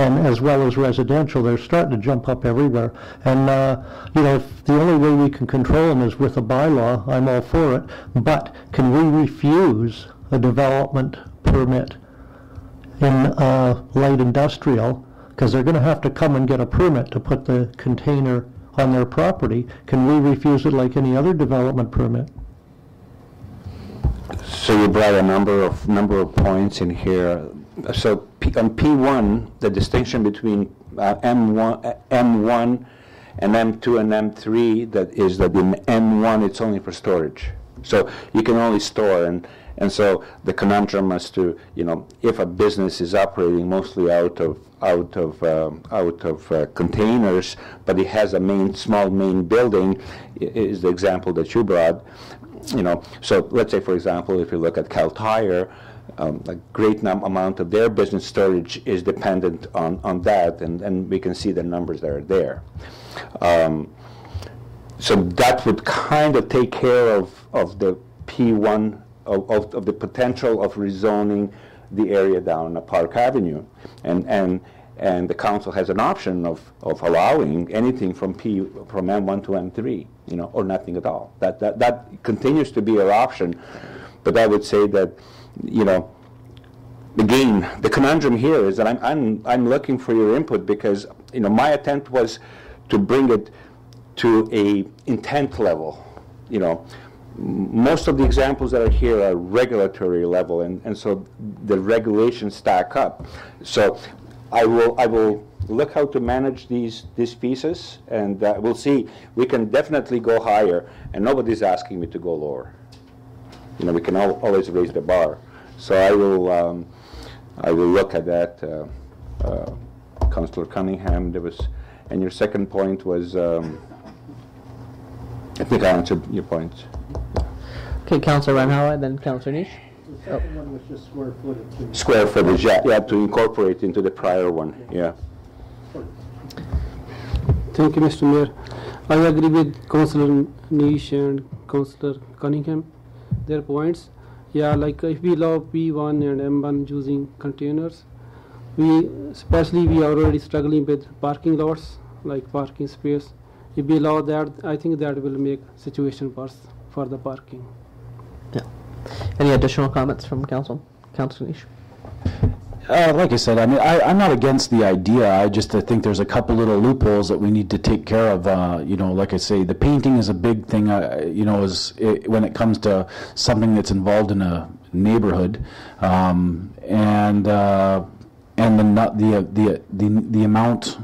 and as well as residential, they're starting to jump up everywhere. And, uh, you know, if the only way we can control them is with a bylaw, I'm all for it. But can we refuse a development permit in uh, light industrial? Because they're going to have to come and get a permit to put the container on their property. Can we refuse it like any other development permit? So you brought a number of, number of points in here. So P- on P1, the distinction between uh, M1, uh, M1 and M2 and M3, that is that in M1, it's only for storage. So you can only store, and, and so the conundrum as to, you know, if a business is operating mostly out of, out of, um, out of uh, containers, but it has a main, small main building, is the example that you brought, you know, so let's say, for example, if you look at Kal Tire, um, a great amount of their business storage is dependent on, on that, and, and we can see the numbers that are there. Um, so that would kind of take care of, of the P1, of, of, of the potential of rezoning the area down Park Avenue. And, and, and the council has an option of, of allowing anything from P, from M1 to M3, you know, or nothing at all. That, that, that continues to be our option. But I would say that, you know, again, the conundrum here is that I'm, I'm, I'm looking for your input because, you know, my attempt was to bring it to a intent level, you know. Most of the examples that are here are regulatory level, and, and so the regulations stack up. So I will, I will look how to manage these, these pieces, and uh, we'll see. We can definitely go higher, and nobody's asking me to go lower you know, we can al- always raise the bar. So I will, um, I will look at that. Uh, uh, Councillor Cunningham, there was, and your second point was, um, I think I answered your point. Okay, Councilor Randhawa, then Councilor Niesh. The second one was just square footage. Square footage, yeah, yeah, to incorporate into the prior one, yeah. Thank you, Mr. Mayor. I agree with Councillor Niesh and Councillor Cunningham, their points. Yeah, like if we allow P1 and M1 using containers, we, especially we are already struggling with parking lots, like parking space. If we allow that, I think that will make situation worse for the parking. Yeah any additional comments from council? Councilor Niesh. Uh, like I said, I mean, I, I'm not against the idea. I just uh, think there's a couple little loopholes that we need to take care of. Uh, you know, like I say, the painting is a big thing. Uh, you know, is i when it comes to something that's involved in a neighborhood, um, and uh, and the the the the the amount.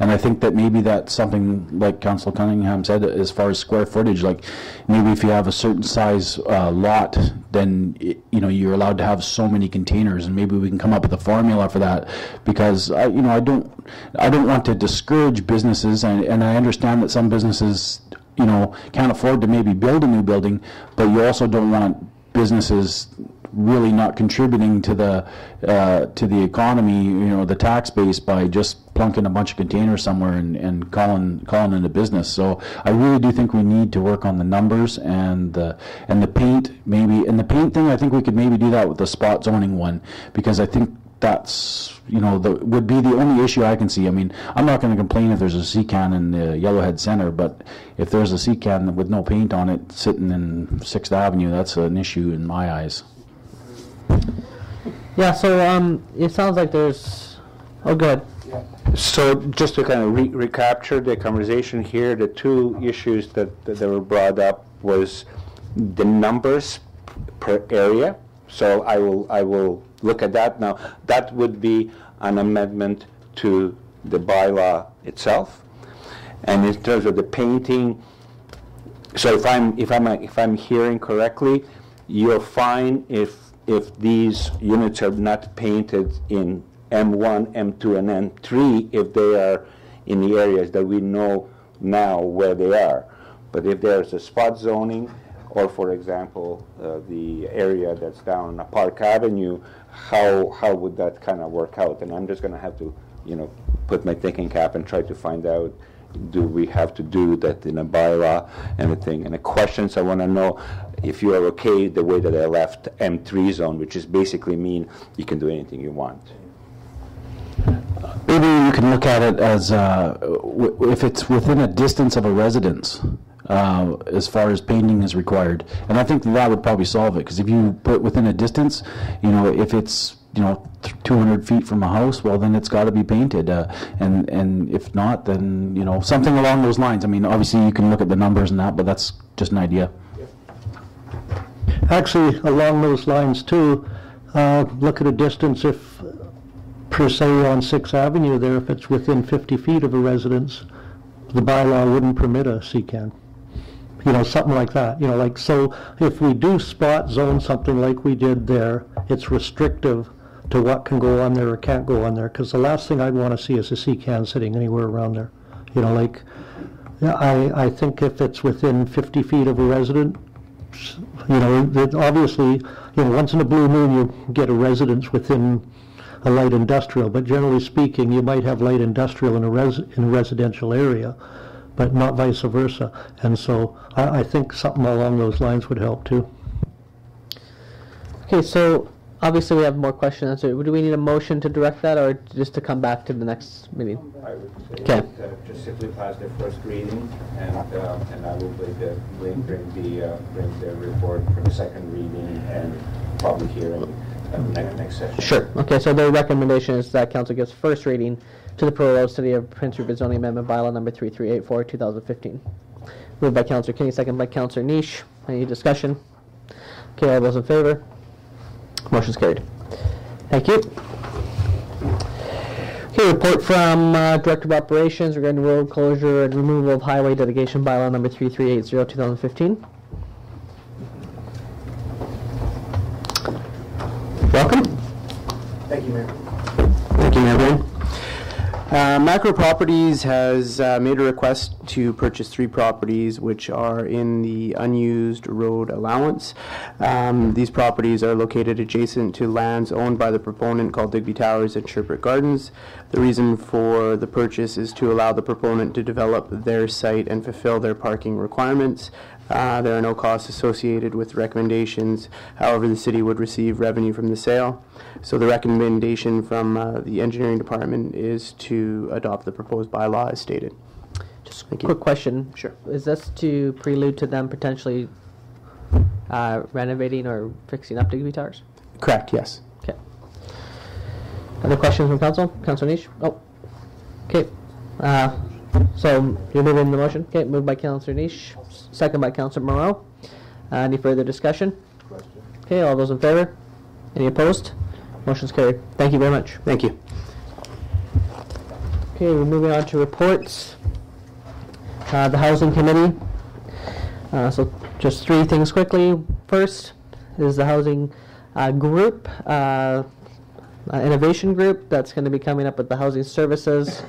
And I think that maybe that's something like Council Cunningham said, as far as square footage, like maybe if you have a certain size uh, lot, then, i- you know, you're allowed to have so many containers, and maybe we can come up with a formula for that, because, I, you know, I don't, I don't want to discourage businesses, and, and I understand that some businesses, you know, can't afford to maybe build a new building, but you also don't want businesses really not contributing to the uh, to the economy, you know, the tax base by just plunking a bunch of containers somewhere and, and calling calling it a business. So I really do think we need to work on the numbers and the and the paint maybe and the paint thing. I think we could maybe do that with the spot zoning one because I think that's you know the would be the only issue I can see. I mean, I'm not going to complain if there's a sea can in the Yellowhead Center, but if there's a sea can with no paint on it sitting in Sixth Avenue, that's an issue in my eyes. Yeah, so um, it sounds like there's. Oh, good. So just to kind of re- recapture the conversation here, the two issues that, that were brought up was the numbers per area. So I will, I will look at that now. That would be an amendment to the bylaw itself. And in terms of the painting, so if I'm, if I'm, if I'm hearing correctly, you're fine if, if these units are not painted in M1, M2, and M3 if they are in the areas that we know now where they are. But if there's a spot zoning, or for example, uh, the area that's down a Park Avenue, how, how would that kind of work out? And I'm just going to have to, you know, put my thinking cap and try to find out, do we have to do that in a bylaw and everything? And the questions I want to know, if you are okay the way that I left M3 zone, which is basically mean you can do anything you want. Maybe you can look at it as, uh, if it's within a distance of a residence, uh, as far as painting is required. And I think that would probably solve it, because if you put within a distance, you know, if it's, you know, 200 feet from a house, well, then it's got to be painted. uh, And, and if not, then, you know, something along those lines. I mean, obviously, you can look at the numbers and that, but that's just an idea. Actually, along those lines too, uh, look at a distance if, per se on Sixth Avenue there, if it's within 50 feet of a residence, the bylaw wouldn't permit a C-can. You know, something like that, you know, like, so if we do spot zone something like we did there, it's restrictive to what can go on there or can't go on there, because the last thing I'd want to see is a C-can sitting anywhere around there. You know, like, I, I think if it's within 50 feet of a resident, you know, that obviously, you know, once in a blue moon, you get a residence within a light industrial, but generally speaking, you might have light industrial in a res, in a residential area, but not vice versa. And so I, I think something along those lines would help too. Okay, so obviously we have more questions. So do we need a motion to direct that or just to come back to the next meeting? I would say Okay. that, uh, just simply pass the first reading, and, uh, and I will bring the, bring the, uh, bring the report for the second reading and public hearing uh, next, next session. Sure. Okay, so the recommendation is that council gives first reading to the proposed City of Prince Rupert zoning amendment bylaw number 3384, 2015. Moved by Councilor Kinney, second by Councilor Niesh. Any discussion? Okay, all those in favor? Motion's carried. Thank you. Okay, report from uh, Director of Operations regarding road closure and removal of highway dedication bylaw number 3380, 2015. Welcome. Thank you, Mayor. Thank you, Mayor. Uh, Macro Properties has uh, made a request to purchase three properties which are in the unused road allowance. Um, These properties are located adjacent to lands owned by the proponent called Digby Towers and Sherbrooke Gardens. The reason for the purchase is to allow the proponent to develop their site and fulfill their parking requirements. Uh, There are no costs associated with recommendations. However, the city would receive revenue from the sale. So the recommendation from uh, the engineering department is to adopt the proposed bylaw as stated. Just a quick question. Sure. Is this to prelude to them potentially uh, renovating or fixing up Digby Towers? Correct, yes. Okay. Other questions from council? Councilor Niesh? Oh, okay. So you're moving the motion? Okay, moved by Councilor Niesh, second by Councilor Mirau. Uh, Any further discussion? Okay, all those in favor? Any opposed? Motion's carried. Thank you very much. Thank you. Okay, we're moving on to reports. Uh, The Housing Committee. Uh, So just three things quickly. First is the Housing uh, Group, uh, uh, Innovation Group, that's going to be coming up with the housing services.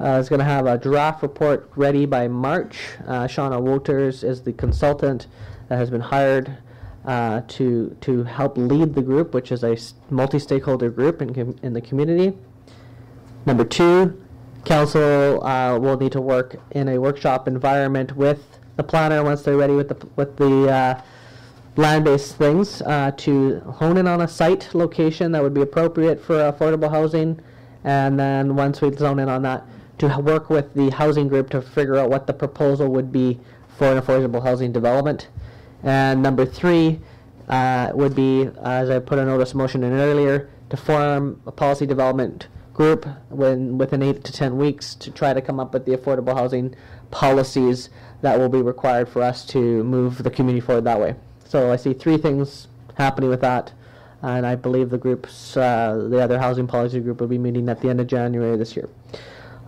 Uh, Is going to have a draft report ready by March. Uh, Shauna Wolters is the consultant that has been hired uh, to to help lead the group, which is a multi-stakeholder group in com- in the community. Number two, council uh, will need to work in a workshop environment with the planner once they're ready with the with the uh, land-based things uh, to hone in on a site location that would be appropriate for affordable housing, and then once we zone in on that, to work with the housing group to figure out what the proposal would be for an affordable housing development. And number three uh, would be, as I put a notice motion in earlier, to form a policy development group when, within eight to 10 weeks to try to come up with the affordable housing policies that will be required for us to move the community forward that way. So I see three things happening with that. And I believe the groups, uh, the other housing policy group will be meeting at the end of January this year.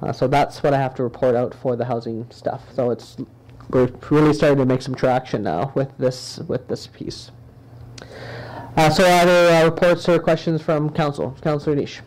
Uh, so that's what I have to report out for the housing stuff. So it's we're really starting to make some traction now with this with this piece. Uh, so other uh, reports or questions from council, Councilor Niesh.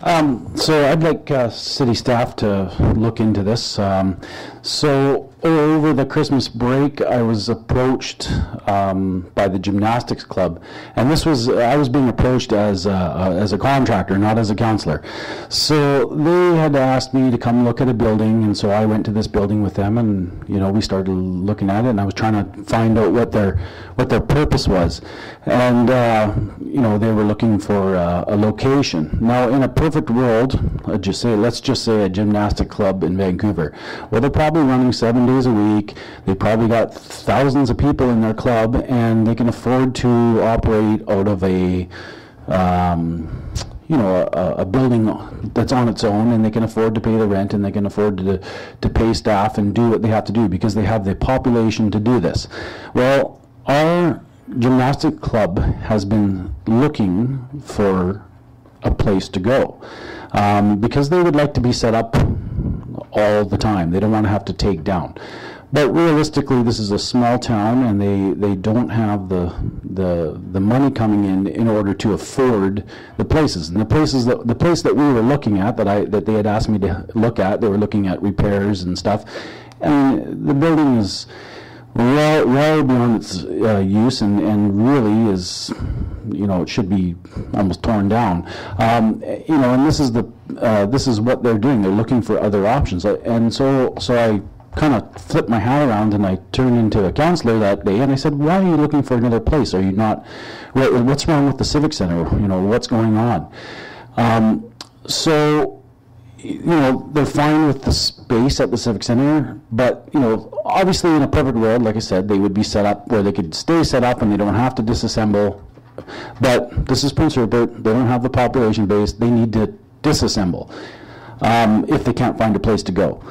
Um, so I'd like uh, city staff to look into this. Um, so over the Christmas break, I was approached um, by the gymnastics club, and this was I was being approached as a, as a contractor, not as a counselor. So they had asked me to come look at a building, and so I went to this building with them, and you know we started looking at it, and I was trying to find out what their what their purpose was, and uh, you know they were looking for uh, a location. Now in a perfect world, uh, just say, let's just say a gymnastic club in Vancouver. Well, they're probably running seven days a week. They probably got thousands of people in their club, and they can afford to operate out of a, um, you know, a, a building that's on its own, and they can afford to pay the rent, and they can afford to to pay staff and do what they have to do because they have the population to do this. Well, our gymnastic club has been looking for a place to go um, because they would like to be set up all the time. They don't want to have to take down. But realistically, this is a small town, and they, they don't have the, the the money coming in in order to afford the places. And the places that the place that we were looking at that I that they had asked me to look at, they were looking at repairs and stuff. And the building is well, well beyond its uh, use and, and really is, you know, it should be almost torn down. Um, you know, and this is the uh, this is what they're doing. They're looking for other options, Uh, and so so I kind of flipped my hat around and I turned into a counselor that day and I said, "Why are you looking for another place? Are you not? What, what's wrong with the civic center? You know, what's going on?" Um, so you know, they're fine with the space at the Civic Center, but, you know, obviously in a perfect world, like I said, they would be set up where they could stay set up and they don't have to disassemble. But this is Prince Rupert, they don't have the population base, they need to disassemble um, if they can't find a place to go.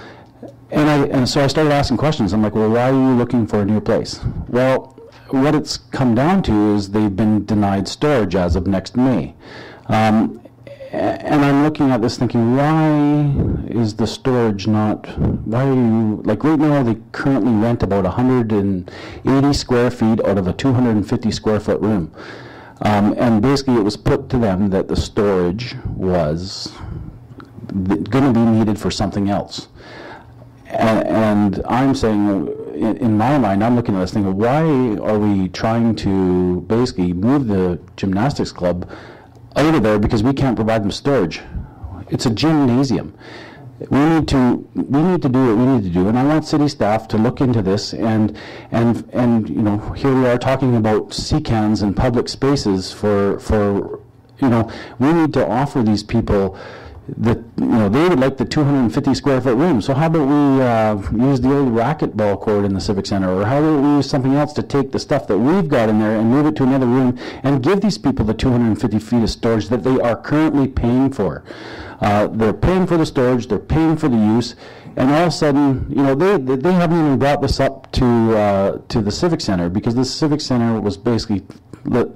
And, I, and so I started asking questions. I'm like, well, why are you looking for a new place? Well, what it's come down to is they've been denied storage as of next May. Um, and I'm looking at this thinking, why is the storage not, why are you, like right now they currently rent about 180 square feet out of a 250 square foot room. Um, and basically it was put to them that the storage was going to be needed for something else. And, and I'm saying, in, in my mind, I'm looking at this thinking, why are we trying to basically move the gymnastics club of there because we can't provide them storage. It's a gymnasium. We need to we need to do what we need to do, and I want city staff to look into this. And and and you know, here we are talking about cans and public spaces for for you know, we need to offer these people that you know they would like the 250 square foot room. So how about we uh, use the old racquetball court in the civic center, or how about we use something else to take the stuff that we've got in there and move it to another room and give these people the 250 feet of storage that they are currently paying for. Uh, they're paying for the storage, they're paying for the use, and all of a sudden, you know, they they haven't even brought this up to uh, to the civic center because the civic center was basically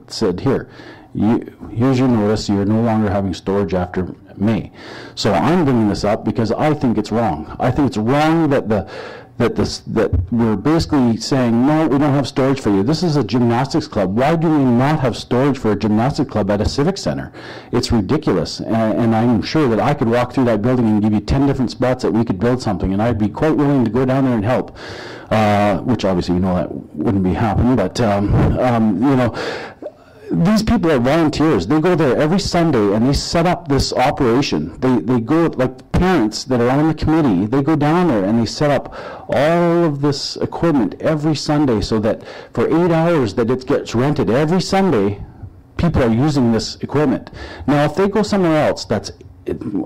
said here. You, here's your notice, you're no longer having storage after me. So I'm bringing this up because I think it's wrong. I think it's wrong that the that this that we're basically saying no, we don't have storage for you. This is a gymnastics club. Why do we not have storage for a gymnastic club at a civic center? It's ridiculous, and, and I'm sure that I could walk through that building and give you ten different spots that we could build something, and I'd be quite willing to go down there and help. Uh, which obviously you know that wouldn't be happening, but um, um, you know these people are volunteers. They go there every Sunday and they set up this operation. They, they go, like parents that are on the committee, they go down there and they set up all of this equipment every Sunday so that for eight hours that it gets rented every Sunday, people are using this equipment. Now, if they go somewhere else, that's,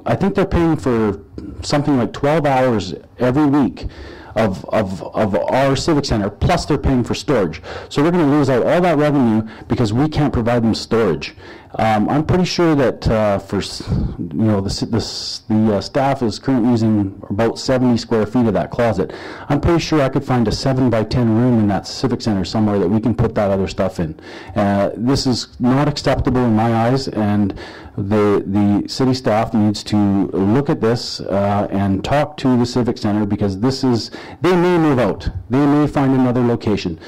I think they're paying for something like 12 hours every week of, of, of our civic center, plus they're paying for storage. So we're going to lose out all that revenue because we can't provide them storage. Um, I'm pretty sure that uh, for you know the the, the uh, staff is currently using about 70 square feet of that closet. I'm pretty sure I could find a seven by 10 room in that civic center somewhere that we can put that other stuff in. Uh, this is not acceptable in my eyes, and the the city staff needs to look at this uh, and talk to the civic center because this is they may move out. They may find another location.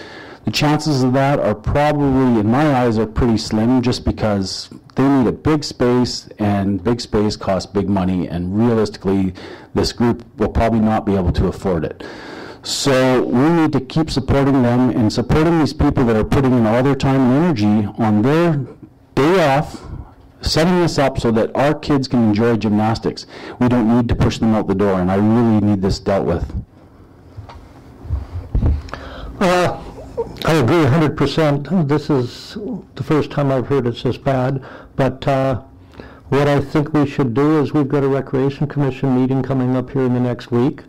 The chances of that are probably, in my eyes, are pretty slim just because they need a big space and big space costs big money and realistically this group will probably not be able to afford it. So we need to keep supporting them and supporting these people that are putting in all their time and energy on their day off, setting this up so that our kids can enjoy gymnastics. We don't need to push them out the door and I really need this dealt with. Uh, I agree 100%. This is the first time I've heard it's this bad. But uh, what I think we should do is we've got a Recreation Commission meeting coming up here in the next week,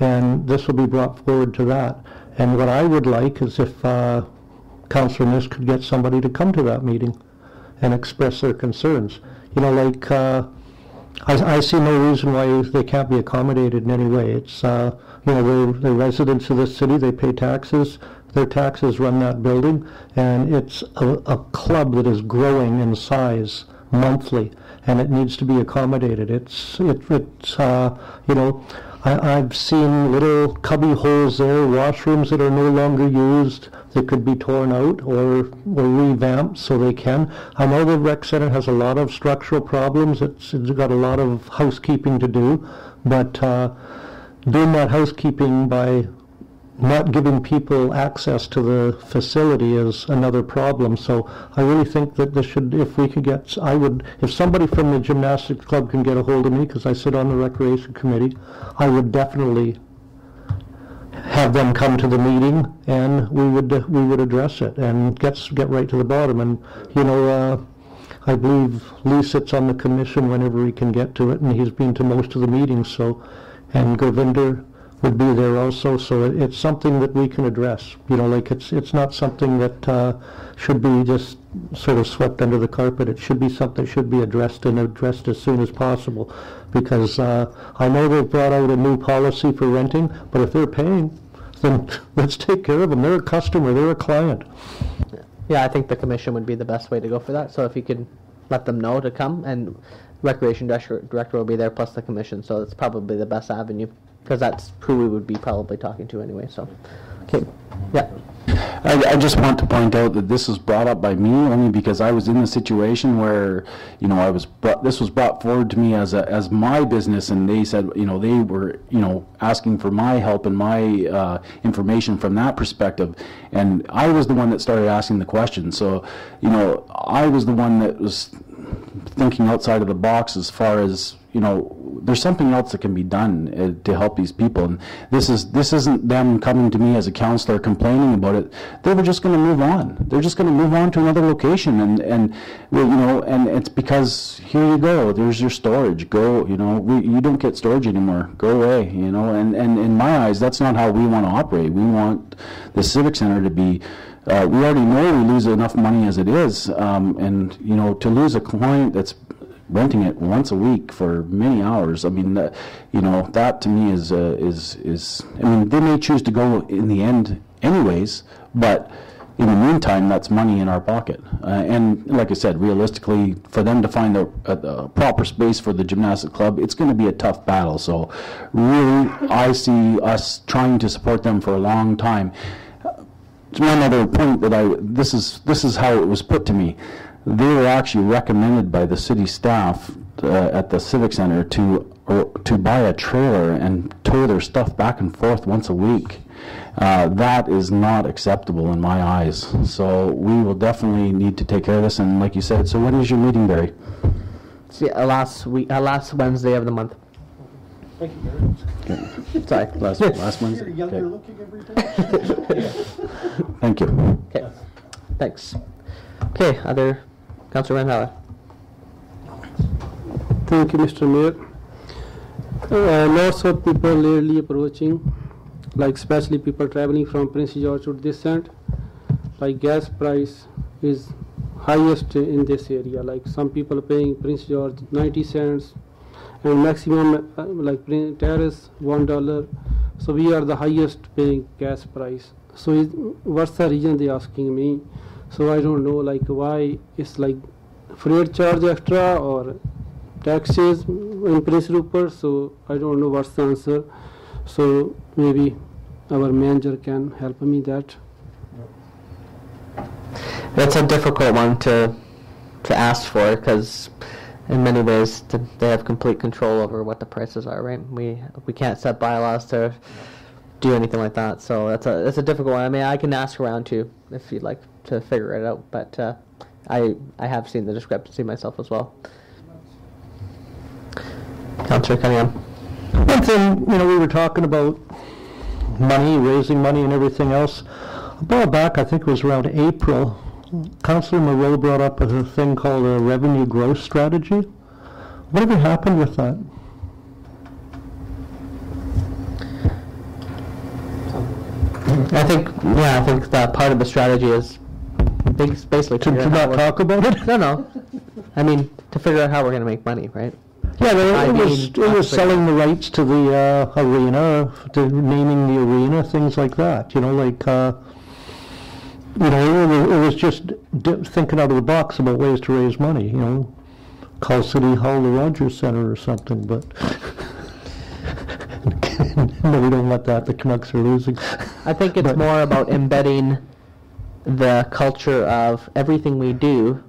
and this will be brought forward to that. And what I would like is if uh, Councillor Niesh could get somebody to come to that meeting and express their concerns. You know, like, uh, I, I see no reason why they can't be accommodated in any way. It's, uh, you know, they're, they're residents of this city, they pay taxes, their taxes run that building, and it's a, a club that is growing in size monthly, and it needs to be accommodated. It's, it, it's, uh, you know, I, I've seen little cubby holes there, washrooms that are no longer used, that could be torn out or, or revamped so they can. I know the rec center has a lot of structural problems. It's, it's got a lot of housekeeping to do, but uh, doing that housekeeping by not giving people access to the facility is another problem. So I really think that this should, if we could get, I would, if somebody from the gymnastics club can get a hold of me, because I sit on the recreation committee, I would definitely have them come to the meeting and we would, we would address it and get, get right to the bottom. And, you know, uh, I believe Lee sits on the commission whenever he can get to it and he's been to most of the meetings, so, and Gurvinder would be there also, so it- it's something that we can address. You know, like, it's, it's not something that uh, should be just sort of swept under the carpet. It should be something that should be addressed and addressed as soon as possible. Because uh, I know they've brought out a new policy for renting, but if they're paying, then let's take care of them. They're a customer, they're a client. Yeah, I think the commission would be the best way to go for that. So if you could let them know to come, and recreation director, director will be there plus the commission. So it's probably the best avenue because that's who we would be probably talking to anyway. So, okay, yeah, I, I just want to point out that this was brought up by me only because I was in the situation where, you know, I was brought, this was brought forward to me as a, as my business, and they said, you know, they were, you know, asking for my help and my uh, information from that perspective, and I was the one that started asking the question. So, you know, I was the one that was thinking outside of the box as far as you know there's something else that can be done uh, to help these people. And this is this isn't them coming to me as a counselor complaining about it. They were just going to move on. They're just going to move on to another location and and well, you know and it's because here you go. There's your storage. Go you know we, you don't get storage anymore. Go away you know. And and in my eyes that's not how we want to operate. We want the civic center to be uh, we already know we lose enough money as it is, um, and you know to lose a client that's renting it once a week for many hours. I mean, you know that to me is uh, is is. I mean, they may choose to go in the end, anyways, but. In the meantime, that's money in our pocket. Uh, and like I said, realistically, for them to find a proper space for the gymnastic club, it's going to be a tough battle. So, really, I see us trying to support them for a long time one other point that I, this is, this is how it was put to me. They were actually recommended by the city staff uh, at the Civic Center to, or, to buy a trailer and tow their stuff back and forth once a week. Uh, that is not acceptable in my eyes. So we will definitely need to take care of this. And like you said, so when is your meeting, Barry? See, uh, last week, uh, last Wednesday of the month. Thank you, Barry. Sorry. Last, last Wednesday? Okay. looking every day. Thank you. Okay, thanks. Okay, other, Councilor. Thank you, Mr. Mayor. Uh, lots of people lately approaching, like especially people traveling from Prince George to this end. Like gas price is highest in this area. Like some people are paying Prince George 90 cents, and maximum uh, like Terrace one dollar. So we are the highest paying gas price. So is, what's the reason they asking me? So I don't know like why it's like freight charge extra or taxes in Prince Rupert. So I don't know what's the answer. So maybe our manager can help me that. that's a difficult one to to ask for because in many ways th- they have complete control over what the prices are. Right? We we can't set bylaws to do anything like that. So that's a that's a difficult one. I mean, I can ask around too if you'd like to figure it out. But uh, I I have seen the discrepancy myself as well. Councillor Cunningham. One thing, you know, we were talking about money, raising money and everything else. A while back, I think it was around April, Councillor Mirau brought up a thing called a revenue growth strategy. What Whatever happened with that? I think, yeah, I think that part of the strategy is basically To to not talk about it? No, no. I mean, to figure out how we're gonna make money, right? Yeah, I it was, it was selling the rights to the uh, arena, to naming the arena, things like that, you know, like, uh, you know, it was, just thinking out of the box about ways to raise money, you know, call City Hall the Rogers Center or something, but no, we don't want that, the Canucks are losing. I think it's But- more about embedding the culture of everything we do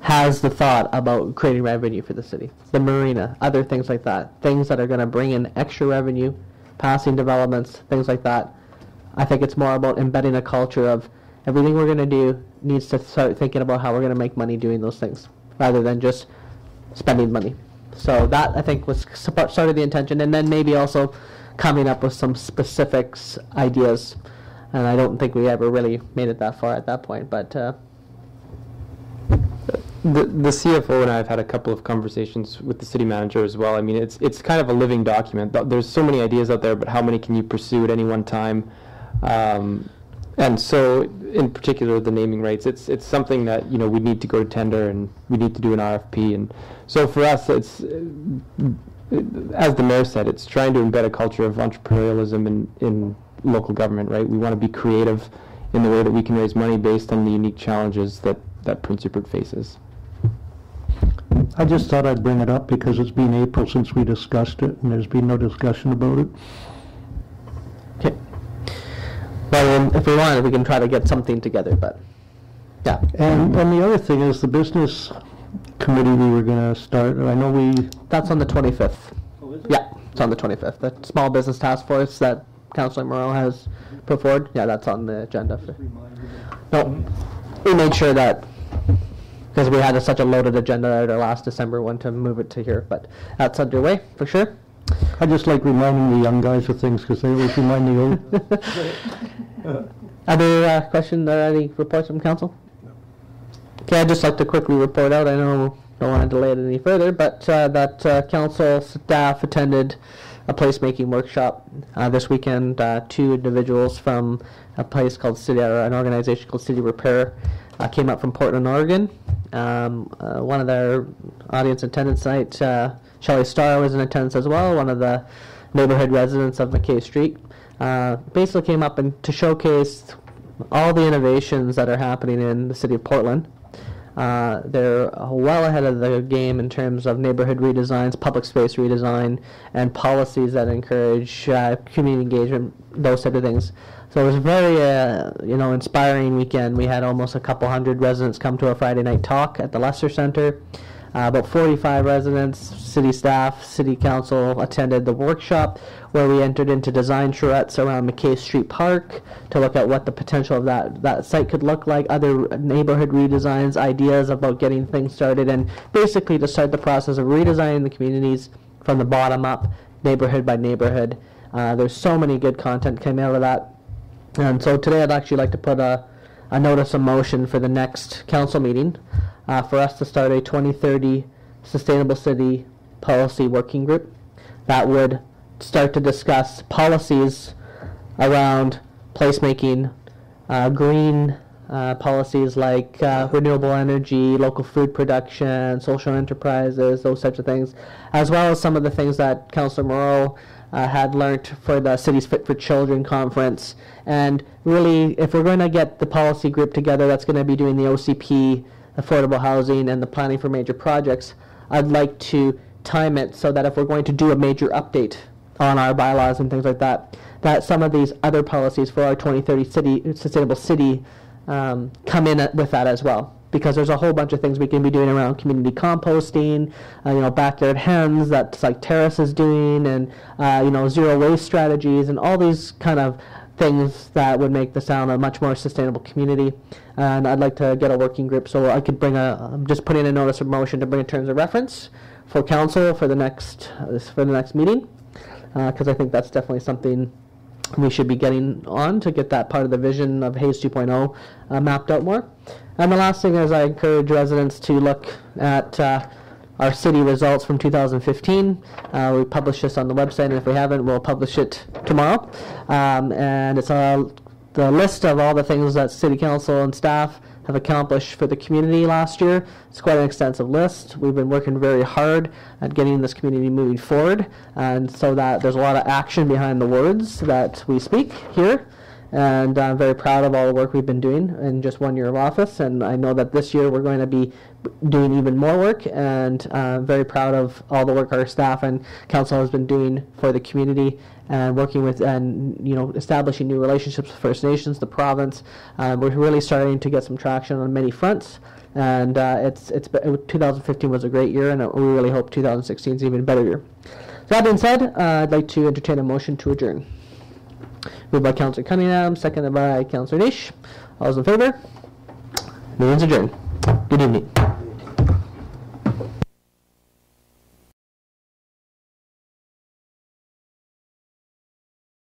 has the thought about creating revenue for the city. The marina, other things like that, things that are going to bring in extra revenue, passing developments, things like that. I think it's more about embedding a culture of everything we're going to do needs to start thinking about how we're going to make money doing those things, rather than just spending money. So that I think was started the intention, and then maybe also coming up with some specifics, ideas. And I don't think we ever really made it that far at that point, but uh, The, the CFO and I have had a couple of conversations with the city manager as well. I mean, it's it's kind of a living document. There's so many ideas out there, but how many can you pursue at any one time? Um, and so, in particular, the naming rights. It's it's something that you know we need to go to tender and we need to do an RFP. And so for us, it's as the mayor said, it's trying to embed a culture of entrepreneurialism in in local government. Right? We want to be creative in the way that we can raise money based on the unique challenges that that Prince Rupert faces. I just thought I'd bring it up because it's been April since we discussed it, and there's been no discussion about it. okay. Well, um, if we want, we can try to get something together. But yeah, And, and the other thing is the business committee we were gonna start, I know we, that's on the 25th. Yeah, it's on the 25th. The small business task force that Councilor Mirau has put forward. Yeah, that's on the agenda. For, no, we made sure that because we had a, such a loaded agenda at our last December one to move it to here, but that's underway for sure. I just like reminding the young guys of things because they always remind the old. Other uh, questions or any reports from council? Okay, I'd just like to quickly report out, I know, don't want to delay it any further, but uh, that uh, council staff attended a placemaking workshop uh, this weekend. Uh, Two individuals from a place called City, or an organization called City Repair uh, came up from Portland, Oregon. Um, uh, One of their audience attendance tonight, uh, Shelley Starr was in attendance as well, one of the neighborhood residents of McKay Street. Uh, Basically came up and to showcase all the innovations that are happening in the city of Portland. Uh, they're well ahead of the game in terms of neighborhood redesigns, public space redesign, and policies that encourage uh, community engagement, those type of things. So it was a very, uh, you know, inspiring weekend. We had almost a couple hundred residents come to a Friday night talk at the Lester Center. Uh, about 45 residents, city staff, city council attended the workshop where we entered into design charrettes around McKay Street Park to look at what the potential of that, that site could look like, other neighborhood redesigns, ideas about getting things started, and basically to start the process of redesigning the communities from the bottom up, neighborhood by neighborhood. Uh, there's so many good content came out of that. And so today I'd actually like to put a, a notice of motion for the next council meeting uh, for us to start a 2030 Sustainable City Policy Working Group that would start to discuss policies around placemaking, uh, green uh, policies like uh, renewable energy, local food production, social enterprises, those types of things, as well as some of the things that Councillor Mirau uh, had learned for the Cities Fit for Children conference. And really, if we're going to get the policy group together that's going to be doing the OCP, affordable housing, and the planning for major projects, I'd like to time it so that if we're going to do a major update on our bylaws and things like that, that some of these other policies for our 2030 city sustainable city um, come in with that as well. Because there's a whole bunch of things we can be doing around community composting, uh, you know, backyard hens that like Terrace is doing, and uh, you know, zero waste strategies, and all these kind of things that would make the town a much more sustainable community. And I'd like to get a working group so I could bring a, I'm just putting a notice of motion to bring in terms of reference for council for the next, uh, for the next meeting. Because I think that's definitely something we should be getting on to get that part of the vision of Hays 2.0 uh, mapped out more. And the last thing is I encourage residents to look at uh, our city results from 2015. Uh, we published this on the website, and if we haven't, we'll publish it tomorrow. Um, and it's a, the list of all the things that city council and staff have accomplished for the community last year. It's quite an extensive list. We've been working very hard at getting this community moving forward, and so that there's a lot of action behind the words that we speak here. And I'm very proud of all the work we've been doing in just one year of office. And I know that this year we're going to be doing even more work. And uh, very proud of all the work our staff and council has been doing for the community and working with and you know establishing new relationships with First Nations, the province. Uh, we're really starting to get some traction on many fronts. And uh, it's it's 2015 was a great year, and we really hope 2016 is even better year. That being said, uh, I'd like to entertain a motion to adjourn. Moved by Councillor Cunningham, seconded by Councillor Niesh. All those in favor? Meeting's adjourned. Good evening.